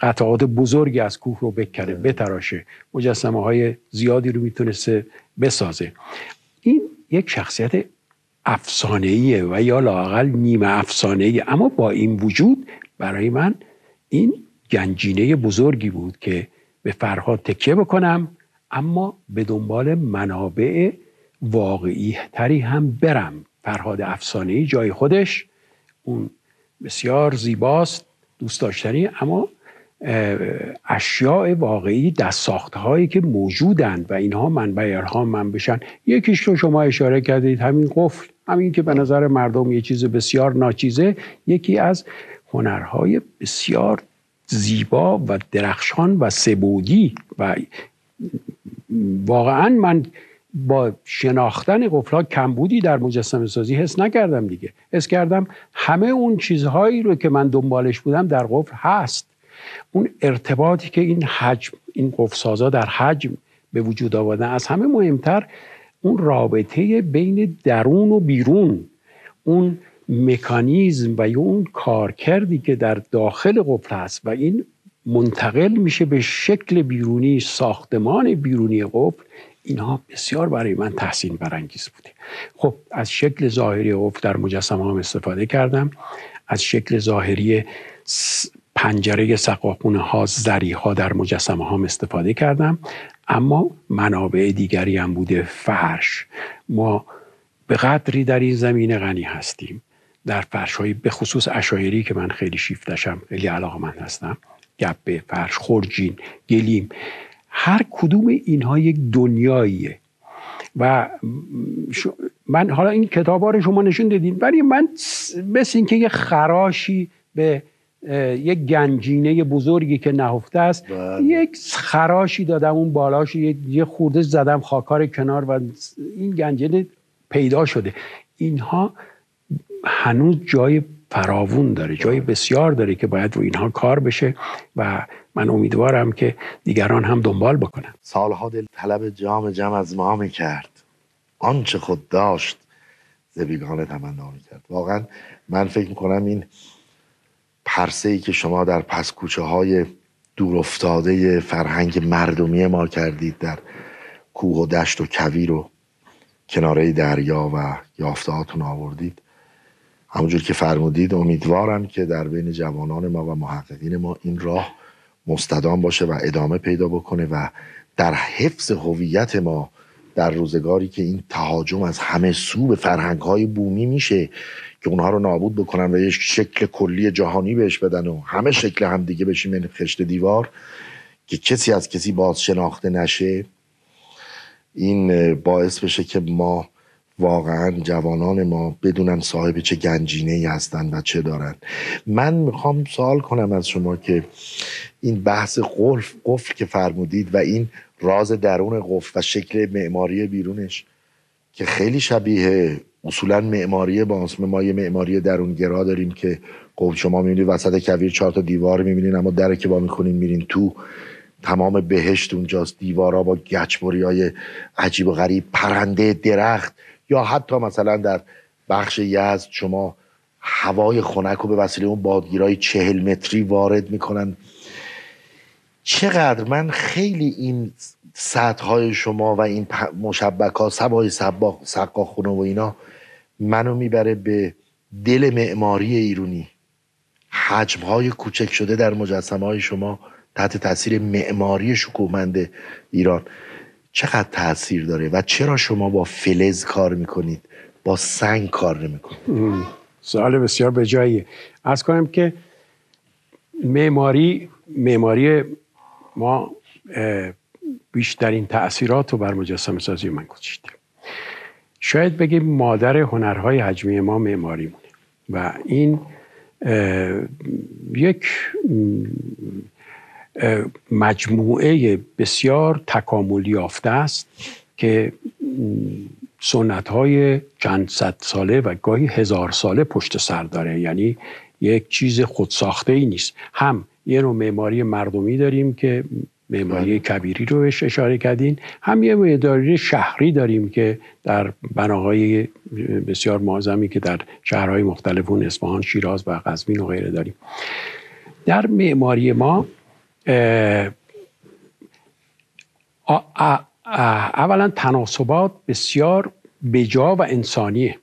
قطعات بزرگی از کوه رو بکنه بتراشه. مجسمه های زیادی رو می‌تونسته بسازه. این یک شخصیت افسانه و یا لاقل نیمه افسانه اما با این وجود برای من این گنجینه بزرگی بود که به فرهاد تکیه بکنم اما به دنبال منابع واقعی تری هم برم. فرهاد افسانه جای خودش اون بسیار زیباست دوست داشتنی اما اشیاء واقعی دست هایی که موجودند و اینها منبع الهام من بشن. یکیش رو شما اشاره کردید همین قفل. همین که به نظر مردم یه چیز بسیار ناچیزه یکی از هنرهای بسیار زیبا و درخشان و سبودی و واقعا من با شناختن قفلا کمبودی در مجسم سازی حس نکردم دیگه. حس کردم همه اون چیزهایی رو که من دنبالش بودم در قفل هست. اون ارتباطی که این حجم این قفل در حجم به وجود آوردن از همه مهمتر اون رابطه بین درون و بیرون اون مکانیزم و اون کارکردی که در داخل قفل هست و این منتقل میشه به شکل بیرونی ساختمان بیرونی قفل اینها بسیار برای من تحسین برانگیز بوده. خب از شکل ظاهری قفل در مجسمه هم استفاده کردم. از شکل ظاهری پنجره سقاخونه ها زری ها در مجسمه هم استفاده کردم. اما منابع دیگری هم بوده فرش. ما به قدری در این زمینه غنی هستیم. در فرش های به خصوص اشایری که من خیلی شیفتشم خیلی علاقه من هستم گبه فرش خورجین گلیم هر کدوم اینها یک دنیاییه و من حالا این کتاب ها رو شما نشون دادین ولی من مثل اینکه یه خراشی به یک گنجینه بزرگی که نهفته است بله. یک خراشی دادم اون بالاش یه خورده زدم خاکار کنار و این گنجینه پیدا شده اینها هنوز جای فراوون داره جای بسیار داره که باید رو اینها کار بشه و من امیدوارم که دیگران هم دنبال بکنن. سالها دل طلب جام جم از ما می کرد آنچه خود داشت زبیگانه تمنا می کرد واقعا من فکر می‌کنم این پرسه ای که شما در پس کوچه های دور افتاده فرهنگ مردمی ما کردید در کوه و دشت و کویر و کناره دریا و یافتهاتون آوردید همونجور که فرمودید امیدوارم که در بین جوانان ما و محققین ما این راه مستدام باشه و ادامه پیدا بکنه و در حفظ هویت ما در روزگاری که این تهاجم از همه سو به فرهنگ های بومی میشه که اونها رو نابود بکنن و یک شکل کلی جهانی بهش بدن و همه شکل هم دیگه بشیم این خشت دیوار که کسی از کسی باز شناخته نشه این باعث بشه که ما واقعا جوانان ما بدونن صاحب چه گنجینه ای هستن و چه دارن. من می‌خوام سوال کنم از شما که این بحث قفل قفل که فرمودید و این راز درون قفل و شکل معماری بیرونش که خیلی شبیه اصولا معماری با ما یه معماری درونگرا داریم که قفل شما می‌بینید وسط کویر چهار تا دیوار می‌بینین اما در که با می‌کنین میرین تو تمام بهشت اونجاست. دیوارا با گچبری های عجیب و غریب پرنده درخت. یا حتی مثلا در بخش یزد شما هوای خنک رو به وسیله اون بادگیرای چهل متری وارد می‌کنن. چقدر من خیلی این سطح های شما و این مشبک ها سبای سقا خونه و اینا منو می‌بره به دل معماری ایرونی. حجم های کوچک شده در مجسمه های شما تحت تاثیر معماری شکوهمند ایران. چقدر تاثیر داره و چرا شما با فلز کار می‌کنید؟ با سنگ کار نمی‌کنید. سوال بسیار به جاییه. از کنم که معماری معماری ما بیشترین تاثیرات رو بر مجسم سازی من گذاشته. شاید بگیم مادر هنرهای حجمی ما معماری مونه. و این یک مجموعه بسیار تکاملی یافته است که سنت های چند صد ساله و گاهی هزار ساله پشت سر داره. یعنی یک چیز خودساخته ای نیست. هم یه نوع معماری مردمی داریم که معماری کبیری رو بهش اشاره کردین. هم یه معماری شهری داریم که در بناهای بسیار معظمی که در شهرهای مختلف اون اصفهان شیراز و قزوین و غیره داریم. در معماری ما اولا تناسبات بسیار بجا و انسانیه.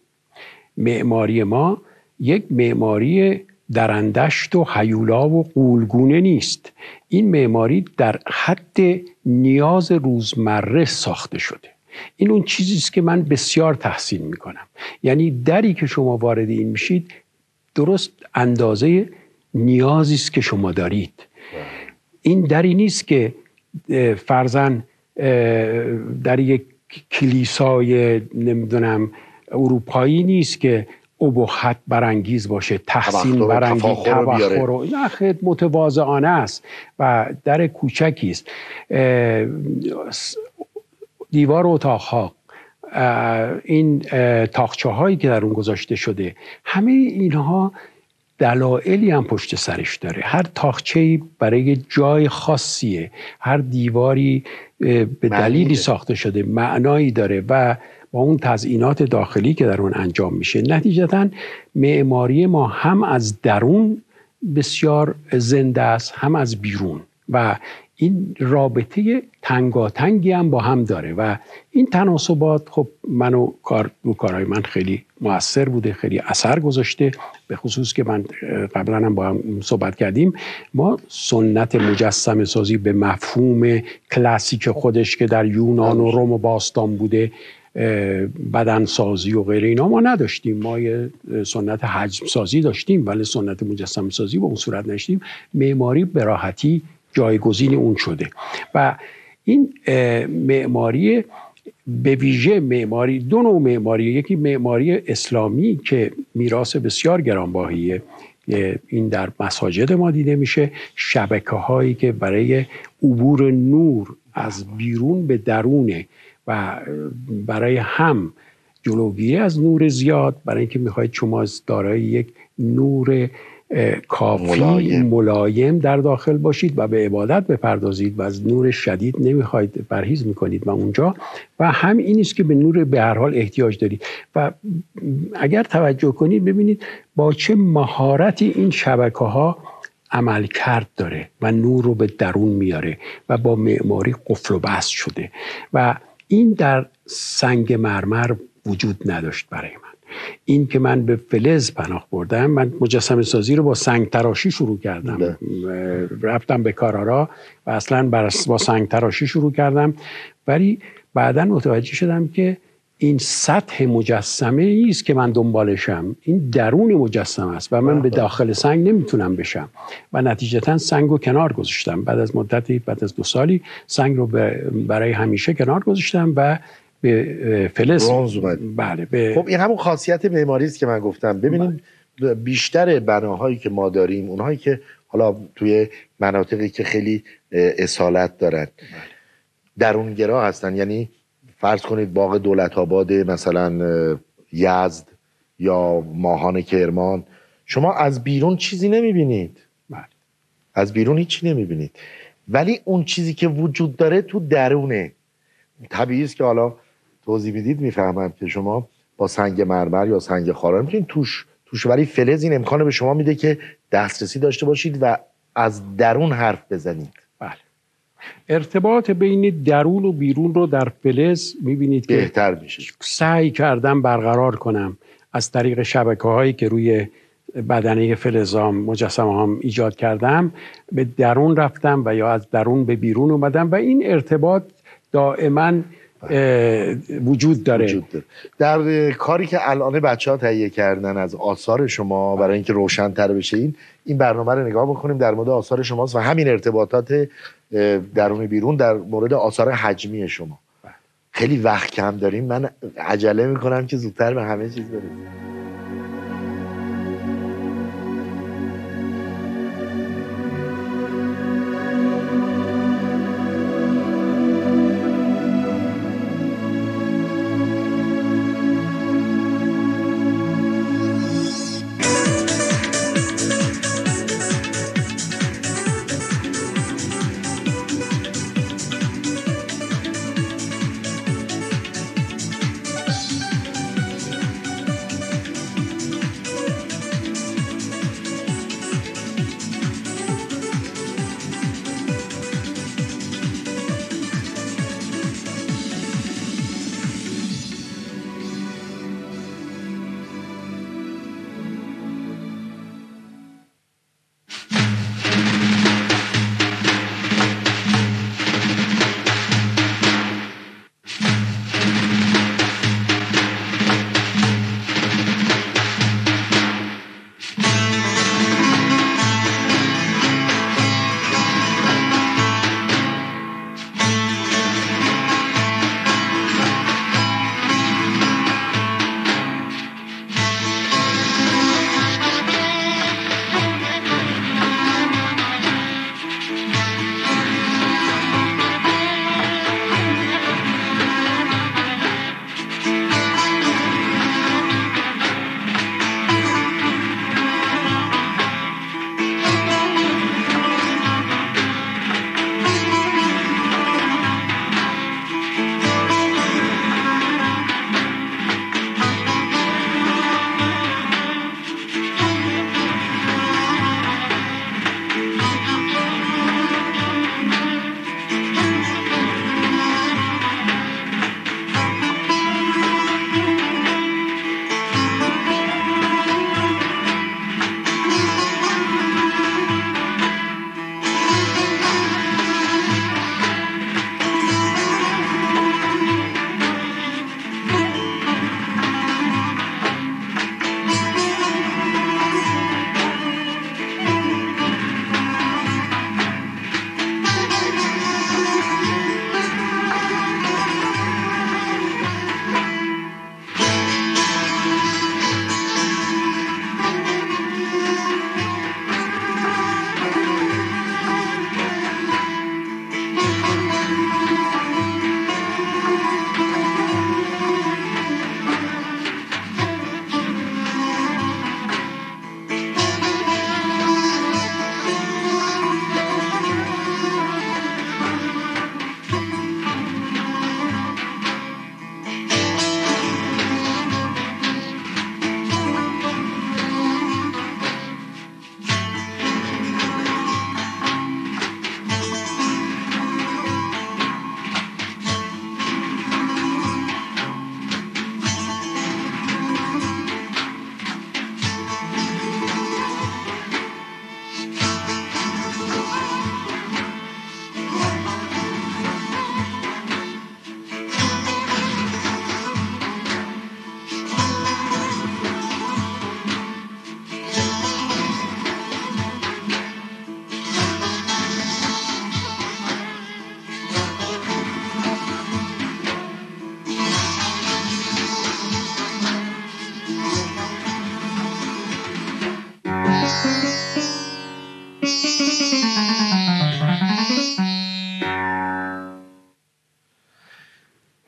معماری ما یک معماری درندشت و حیولا و قولگونه نیست. این معماری در حد نیاز روزمره ساخته شده. این اون چیزی است که من بسیار تحسین می‌کنم. یعنی دری که شما وارد این میشید درست اندازه نیازی است که شما دارید. این دری نیست که فرزن در یک کلیسای نمی‌دونم اروپایی نیست که ابهت برانگیز باشه تحسین برانگیز تبخر و نه متواضعانه است و در کوچکی است. دیوار اتاقها این تاخچه هایی که در اون گذاشته شده همه اینها دلایلی هم پشت سرش داره. هر تاخچه برای جای خاصیه. هر دیواری به دلیلی ساخته شده معنایی داره و با اون تزئینات داخلی که در اون انجام میشه. نتیجتا معماری ما هم از درون بسیار زنده است هم از بیرون. و این رابطه تنگاتنگی هم با هم داره. و این تناسبات خب منو کار دو کارهای من خیلی موثر بوده خیلی اثر گذاشته. به خصوص که من قبلا هم با هم صحبت کردیم. ما سنت مجسم سازی به مفهوم کلاسیک خودش که در یونان و روم و باستان بوده بدنسازی و غیره اینا ما نداشتیم. ما یه سنت حجم سازی داشتیم ولی سنت مجسم سازی با اون صورت نشتیم معماری به راحتی جایگزین اون شده. و این معماری به ویژه معماری دو نوع معماری یکی معماری اسلامی که میراث بسیار گرانباهیه این در مساجد ما دیده میشه. شبکه هایی که برای عبور نور از بیرون به درونه و برای هم جلوگیری از نور زیاد برای اینکه می‌خواید شما دارای یک نور کافی ملایم. ملایم در داخل باشید و به عبادت بپردازید و از نور شدید نمی‌خواید پرهیز می‌کنید و اونجا. و هم این است که به نور به هر حال احتیاج دارید. و اگر توجه کنید ببینید با چه مهارتی این شبکه ها عمل کرد داره و نور رو به درون میاره و با معماری قفل و بست شده. و این در سنگ مرمر وجود نداشت برای من. این که من به فلز پناه بردم من مجسم سازی رو با سنگ تراشی شروع کردم. بله. رفتم به کارارا و اصلا با سنگ تراشی شروع کردم. ولی بعدا متوجه شدم که این سطح مجسمه است که من دنبالشم. این درون مجسمه است و من به داخل سنگ نمی‌تونم بشم. و نتیجتا سنگ رو کنار گذاشتم. بعد از مدتی بعد از دو سالی سنگ رو برای همیشه کنار گذاشتم و به فلز. بله به... خب این همون خاصیت معماری است که من گفتم. ببینیم بیشتر بناهایی که ما داریم اونهایی که حالا توی مناطقی که خیلی اصالت دارن درونگرا هستن. یعنی فرض کنید باغ دولت آباد مثلا یزد یا ماهان کرمان. شما از بیرون چیزی نمی‌بینید. بله. از بیرون هیچی نمی‌بینید. ولی اون چیزی که وجود داره تو درونه. طبیعی است که حالا توضیح می‌دید می‌فهمم که شما با سنگ مرمر یا سنگ خارا می‌تونید توش توش ولی فلز این امکان به شما میده که دسترسی داشته باشید و از درون حرف بزنید. بله. ارتباط بین درون و بیرون رو در فلز می‌بینید که بهتر میشه. سعی کردم برقرار کنم از طریق شبکه هایی که روی بدنه فلزام مجسمه هم ایجاد کردم به درون رفتم و یا از درون به بیرون اومدم و این ارتباط دائما وجود داره. وجود در کاری که الان بچه ها تهیه کردن از آثار شما برای اینکه روشنتر بشه این این برنامه رو نگاه بکنیم در مورد آثار شماست و همین ارتباطات درون بیرون در مورد آثار حجمی شما. خیلی وقت کم داریم. من عجله می‌کنم که زودتر به همه چیز برسیم.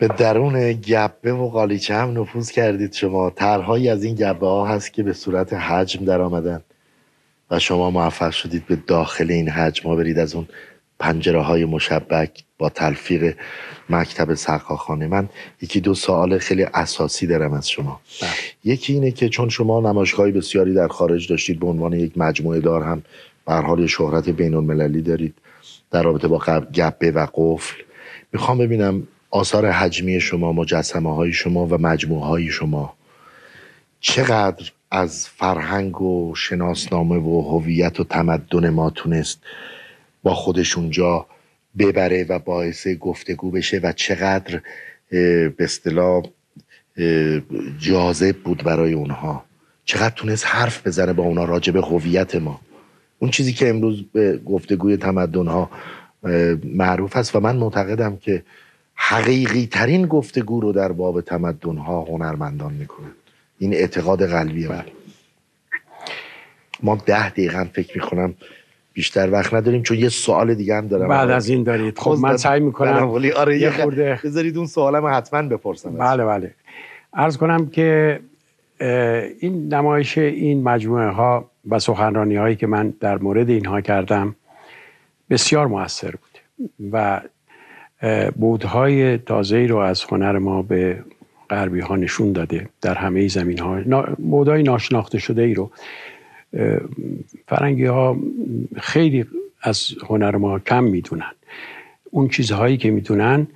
به درون گبه و قالیچه هم نفوذ کردید شما. طرحهایی از این گبه ها هست که به صورت حجم در آمدن و شما موفق شدید به داخل این حجم. ها برید از اون پنجره های مشبک با تلفیق مکتب سقاخانه. من یکی دو سوال خیلی اساسی دارم از شما. یکی اینه که چون شما نمایشگاهی بسیاری در خارج داشتید به عنوان یک مجموعه دار هم به حال شهرت بین المللی دارید در رابطه با گبه و قفل. می‌خوام ببینم آثار حجمی شما مجسمه های شما و مجموعه های شما چقدر از فرهنگ و شناسنامه و هویت و تمدن ما تونست با خودش اونجا ببره و باعث گفتگو بشه و چقدر به اصطلاح جاذب بود برای اونها؟ چقدر تونست حرف بزنه با اونا راجع به هویت ما؟ اون چیزی که امروز به گفتگوی تمدن ها معروف است و من معتقدم که حقیقی ترین گفتگو رو در باب تمدن ها هنرمندان می‌کنن این اعتقاد قلبی من ما ده دقیقه هم فکر می‌کنم بیشتر وقت نداریم چون یه سوال دیگه هم دارم. بعد از این دارید. خب من سعی می‌کنم ولی آره یه خورده بذارید اون سوالم حتما بپرسم بله بله. عرض کنم که این نمایش این مجموعه ها و سخنرانی هایی که من در مورد اینها کردم بسیار موثر بود و بودهای تازه رو از هنر ما به غربی ها نشون داده در همه زمین ها بودهای ناشناخته شده ای رو. فرنگی ها خیلی از هنر ما کم می‌دونن. اون چیزهایی که می‌دونن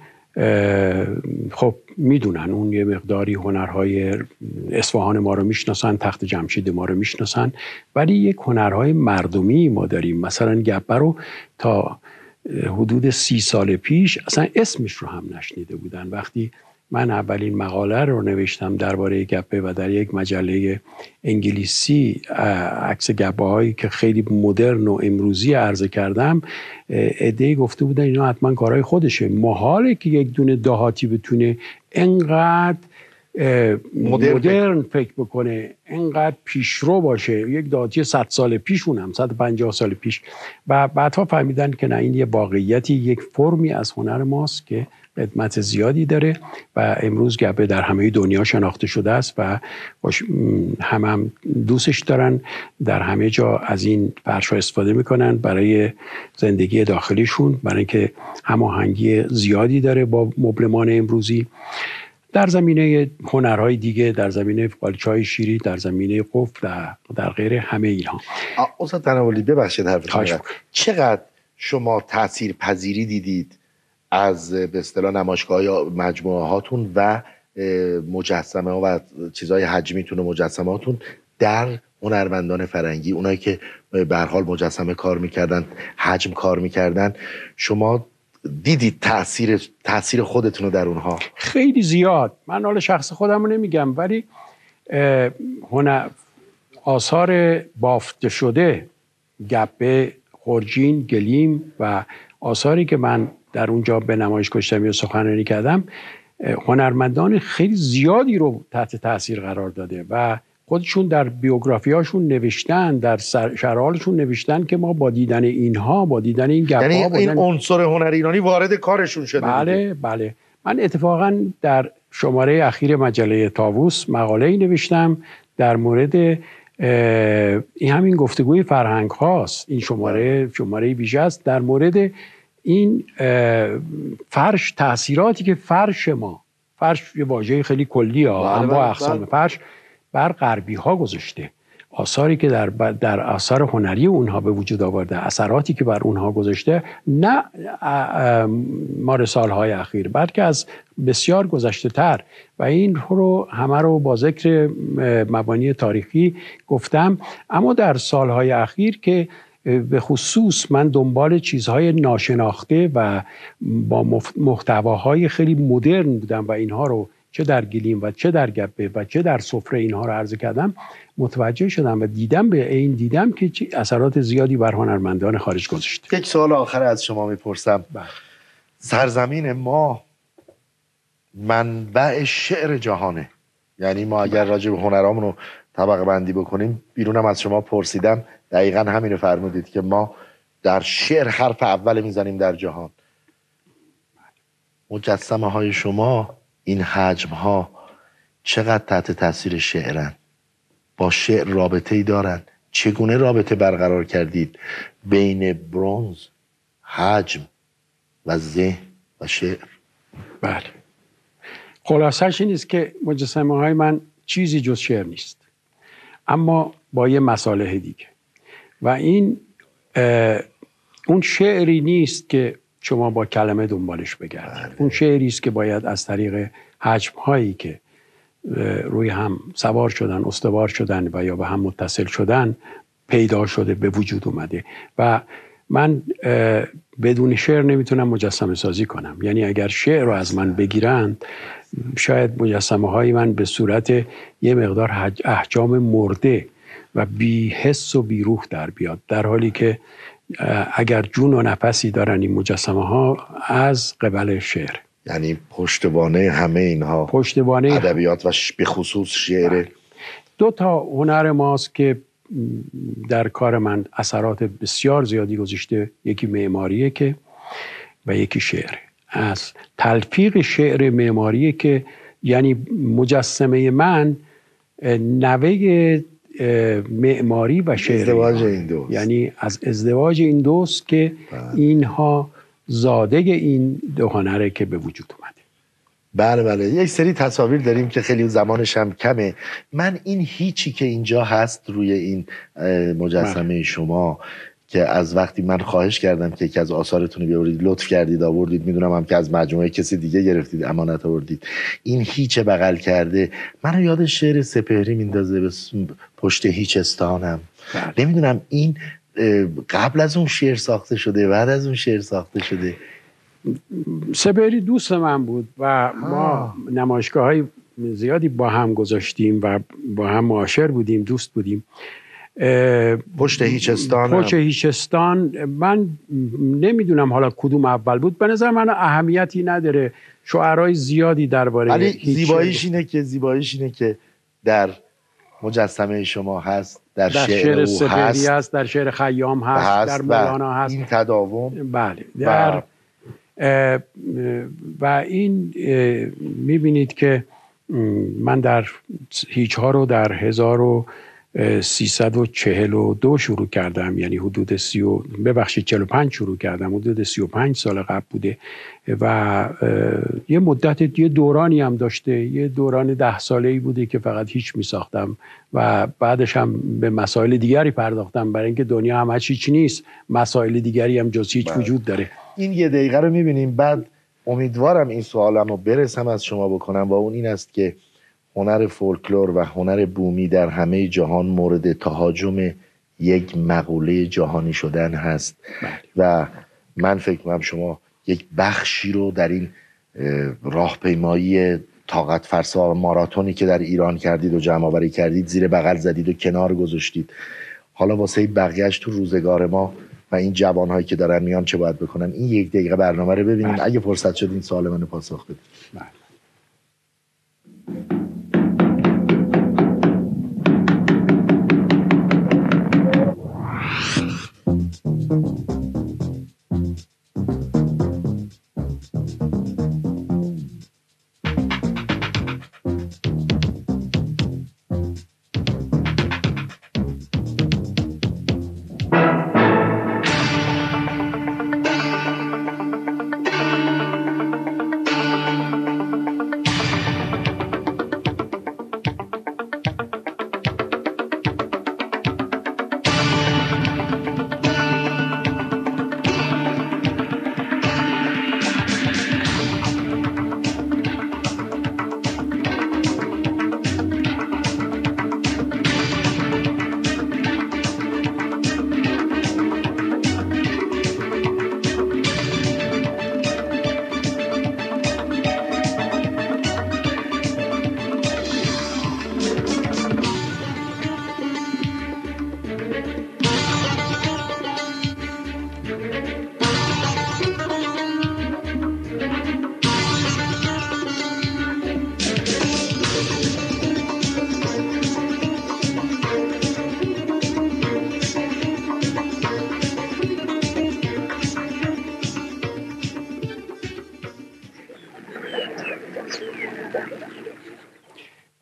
خب می‌دونن. اون یه مقداری هنرهای اصفهان ما رو می‌شناسن تخت جمشید ما رو می‌شناسن. ولی یک هنرهای مردمی ما داریم. مثلا گبه رو تا حدود سی سال پیش اصلا اسمش رو هم نشنیده بودن. وقتی من اولین مقاله رو نوشتم درباره گبه و در یک مجله انگلیسی عکس گبه هایی که خیلی مدرن و امروزی عرضه کردم ایده گفته بودن اینا حتما کارهای خودشه. محاله که یک دونه دهاتی بتونه انقدر مدرن مدرن فکر بکنه انقدر پیشرو باشه. یک دهاتی 100 سال پیش اونم 150 سال پیش. و بعدها فهمیدن که نه این یه واقعیتی یک فرمی از هنر ماست که قدمت زیادی داره و امروز گبه در همه دنیا شناخته شده است و هم هم دوستش دارن در همه جا از این فرش استفاده می‌کنن برای زندگی داخلیشون برای اینکه هماهنگی زیادی داره با مبلمان امروزی. در زمینه هنرهای دیگه در زمینه قالچای شیری در زمینه قفل و در غیر همه اینها. استاد تناولی ببخشید حرفتون رو. چقدر شما تاثیر پذیری دیدید از به اصطلاح نمایشگاه یا مجموعه هاتون و مجسمه ها و چیزهای حجمیتون و مجسمه هاتون در هنرمندان فرنگی اونایی که به هر حال مجسمه کار می‌کردن حجم کار می‌کردن شما دیدید تاثیر تاثیر خودتون رو در اونها؟ خیلی زیاد. من حال شخص خودم رو نمیگم ولی آثار بافته شده گبه خورجین گلیم و آثاری که من در اونجا به نمایش کشتم یا سخنرانی کردم هنرمندان خیلی زیادی رو تحت تاثیر قرار داده و خودشون در بیوگرافیاشون نوشتن در شرحالشون نوشتن که ما با دیدن اینها با دیدن این گبه یعنی این عنصر هنر ایرانی وارد کارشون شده. بله بله من اتفاقا در شماره اخیر مجله تاووس مقاله ای نوشتم در مورد این همین گفتگوی فرهنگ هاست این شماره شماره ویژه است در مورد این فرش تاثیراتی که فرش ما فرش یه واژه خیلی کلی ها بله، اما بله، اقسام بله. فرش بر غربی ها گذاشته. آثاری که در در آثار هنری اونها به وجود آورده اثراتی که بر اونها گذاشته نه مار سالهای اخیر بلکه از بسیار گذشته تر و این رو همه رو با ذکر مبانی تاریخی گفتم. اما در سالهای اخیر که به خصوص من دنبال چیزهای ناشناخته و با محتواهای خیلی مدرن بودم و اینها رو چه در گلیم و چه در گبه و چه در سفره اینها رو عرضه کردم متوجه شدم و دیدم به این دیدم که اثرات زیادی بر هنرمندان خارج گذاشته یک سوال آخر از شما می‌پرسم. سرزمین ما منبع شعر جهانه. یعنی ما اگر راجع به هنرامون رو طبقه بندی بکنیم بیرونم از شما پرسیدم. دقیقا همین رو فرمودید که ما در شعر حرف اول می‌زنیم در جهان. مجسمه های شما این حجم ها چقدر تحت تاثیر شعرن؟ با شعر رابطه ای دارن؟ چگونه رابطه برقرار کردید بین برونز حجم و ذهن و شعر؟ بله. خلاصش این است که مجسمه های من چیزی جز شعر نیست. اما با یه مساله دیگه. و این اون شعری نیست که شما با کلمه دنبالش بگردید. اون شعری است که باید از طریق حجم هایی که روی هم سوار شدن استوار شدن و یا به هم متصل شدن پیدا شده به وجود اومده. و من بدون شعر نمی‌تونم مجسمه سازی کنم. یعنی اگر شعر رو از من بگیرند شاید مجسمه های من به صورت یه مقدار احجام مرده و بی حس و بی روح در بیاد. در حالی که اگر جون و نفسی دارن این مجسمه ها از قبل شعر. یعنی پشتوانه همه اینها پشتوانه ادبیات و به خصوص شعر. دو تا هنر ماست که در کار من اثرات بسیار زیادی گذاشته یکی معماریه که و یکی شعر. از تلفیق شعر معماریه که یعنی مجسمه من نوه معماری و شعر ازدواج این دوست. یعنی از ازدواج این دوست که اینها زاده این دو هنره که به وجود اومده. بله بله. یک سری تصاویر داریم که خیلی زمانش هم کمه. من این هیچی که اینجا هست روی این مجسمه بله. شما که از وقتی من خواهش کردم که یکی از آثارتون رو بیاورید لطف کردید آوردید می‌دونم هم که از مجموعه کسی دیگه گرفتید امانت آوردید. این هیچ بغل کرده. منو یاد شعر سپهری میندازه به پشت هیچ استانم بله. نمی‌دونم این قبل از اون شعر ساخته شده بعد از اون شعر ساخته شده. سپهری دوست من بود و ما نمایشگاه های زیادی با هم گذاشتیم و با هم معاشر بودیم دوست بودیم. پشت هیچستان پشت هیچستان. من نمی‌دونم حالا کدوم اول بود. به نظر من اهمیتی نداره. شعرهای زیادی درباره ولی زیباییش اینه که زیباییش اینه که در مجسمه شما هست در, در شعر, شعر هست, هست در شعر خیام هست, هست در مولانا هست. این تداوم بله. در و این می‌بینید که من در هیچ ها رو در هزار و 342 شروع کردم یعنی حدود سی و ببخشید 45 شروع کردم حدود 35 سال قبل بوده. و یه مدت یه دورانی هم داشته یه دوران ده ساله ای بوده که فقط هیچ می ساختم و بعدش هم به مسائل دیگری پرداختم. برای اینکه دنیا هم هیچ نیست مسائل دیگری هم جز هیچ بله. وجود داره. این یه دقیقه رو می‌بینیم. بعد امیدوارم این سوالم رو برسم از شما بکنم. و اون این است که هنر فولکلور و هنر بومی در همه جهان مورد تهاجم یک مقوله جهانی شدن هست. بله. و من فکر کنم شما یک بخشی رو در این راهپیمایی طاقت فرسا ماراتونی که در ایران کردید و جمع آوری کردید زیر بغل زدید و کنار گذاشتید. حالا واسه بقیهش تو روزگار ما و این جوانهایی که دارن میان چه باید بکنن؟ این یک دقیقه برنامه رو ببینیم بله. اگه فرصت شد این سوال منو پاسخ بدید.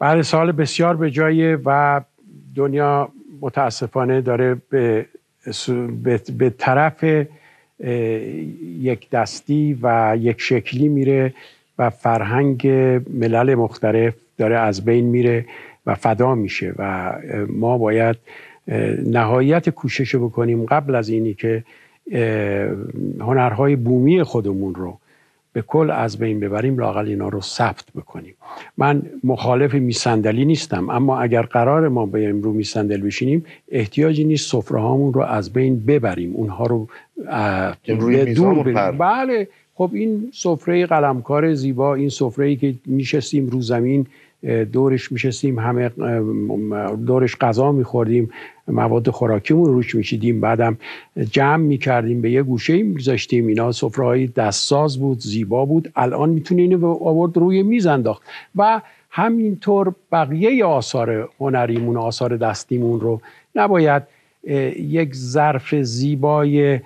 بعد سال بسیار به جای و دنیا متاسفانه داره به, به, به طرف یک دستی و یک شکلی میره و فرهنگ ملل مختلف داره از بین میره و فدا میشه و ما باید نهایت کوشش بکنیم قبل از اینی که هنرهای بومی خودمون رو به کل از بین ببریم لاقل اینا رو ثبت بکنیم. من مخالف میسندلی نیستم اما اگر قرار ما به رو میسندل بشینیم احتیاجی نیست سفره هامون رو از بین ببریم. اونها رو روی دور بله خب این سفره قلمکار زیبا این سفره ای که میشستیم رو زمین دورش میشستیم همه دورش غذا میخوردیم. مواد خوراکیمون روش میشیدیم بعدم جمع می‌کردیم به یه گوشه میذاشتیم. اینا سفره دستساز بود زیبا بود. الان می‌تونه اینو آورد روی میز انداخت. و همینطور بقیه آثار هنریمون آثار دستیمون رو نباید یک ظرف زیبای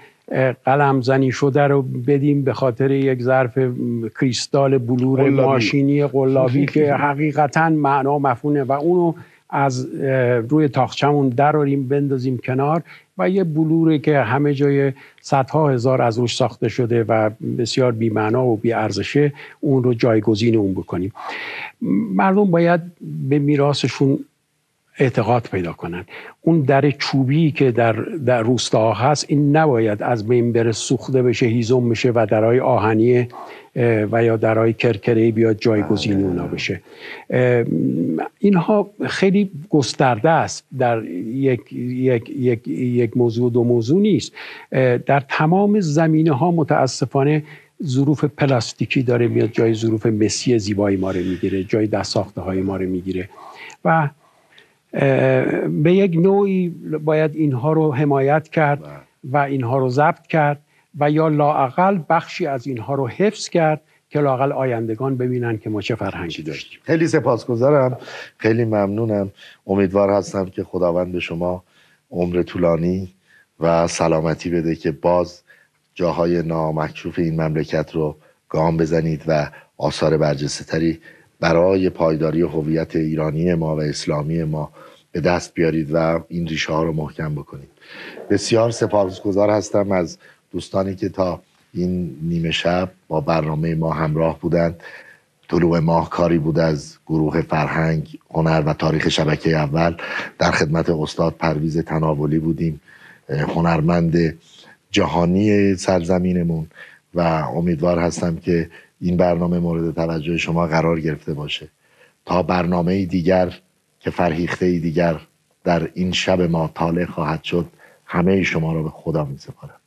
قلم زنی شده رو بدیم به خاطر یک ظرف کریستال بلور ماشینی قلابی که حقیقتا معنا مفهونه و اونو از روی تاخچمون دراریم بندازیم کنار و یه بلوره که همه جای صدها هزار از روش ساخته شده و بسیار بیمعنا و بیارزشه اون رو جایگزین اون بکنیم. مردم باید به میراثشون اعتقاد پیدا کنن. اون در چوبی که در, در روستا هست این نباید از بین بره سوخته بشه هیزم بشه و درای آهنی و یا درای کرکره بیاد جایگزین اونا بشه. اینها خیلی گسترده است در یک, یک, یک, یک موضوع دو موضوع نیست. در تمام زمینه ها متاسفانه ظروف پلاستیکی داره میاد جای ظروف مسی زیبایی ما رو می‌گیره جای دست ساخته های ما رو می‌گیره. و به یک نوعی باید اینها رو حمایت کرد و اینها رو ضبط کرد. و یا لاعقل بخشی از اینها رو حفظ کرد که لاقل آیندگان ببینن که ما چه فرهنگی داشتیم. خیلی سپاسگزارم. خیلی ممنونم. امیدوار هستم که خداوند به شما عمر طولانی و سلامتی بده که باز جاهای نامکشوف این مملکت رو گام بزنید و آثار برجسته تری برای پایداری هویت ایرانی ما و اسلامی ما به دست بیارید و این ریشه ها رو محکم بکنید. بسیار سپاسگزار هستم از دوستانی که تا این نیمه شب با برنامه ما همراه بودند طلوع ماه کاری بود از گروه فرهنگ هنر و تاریخ شبکه اول. در خدمت استاد پرویز تناولی بودیم هنرمند جهانی سرزمینمون و امیدوار هستم که این برنامه مورد توجه شما قرار گرفته باشه. تا برنامه دیگر که فرهیخته دیگر در این شب ما طالع خواهد شد همه شما را به خدا می سپارم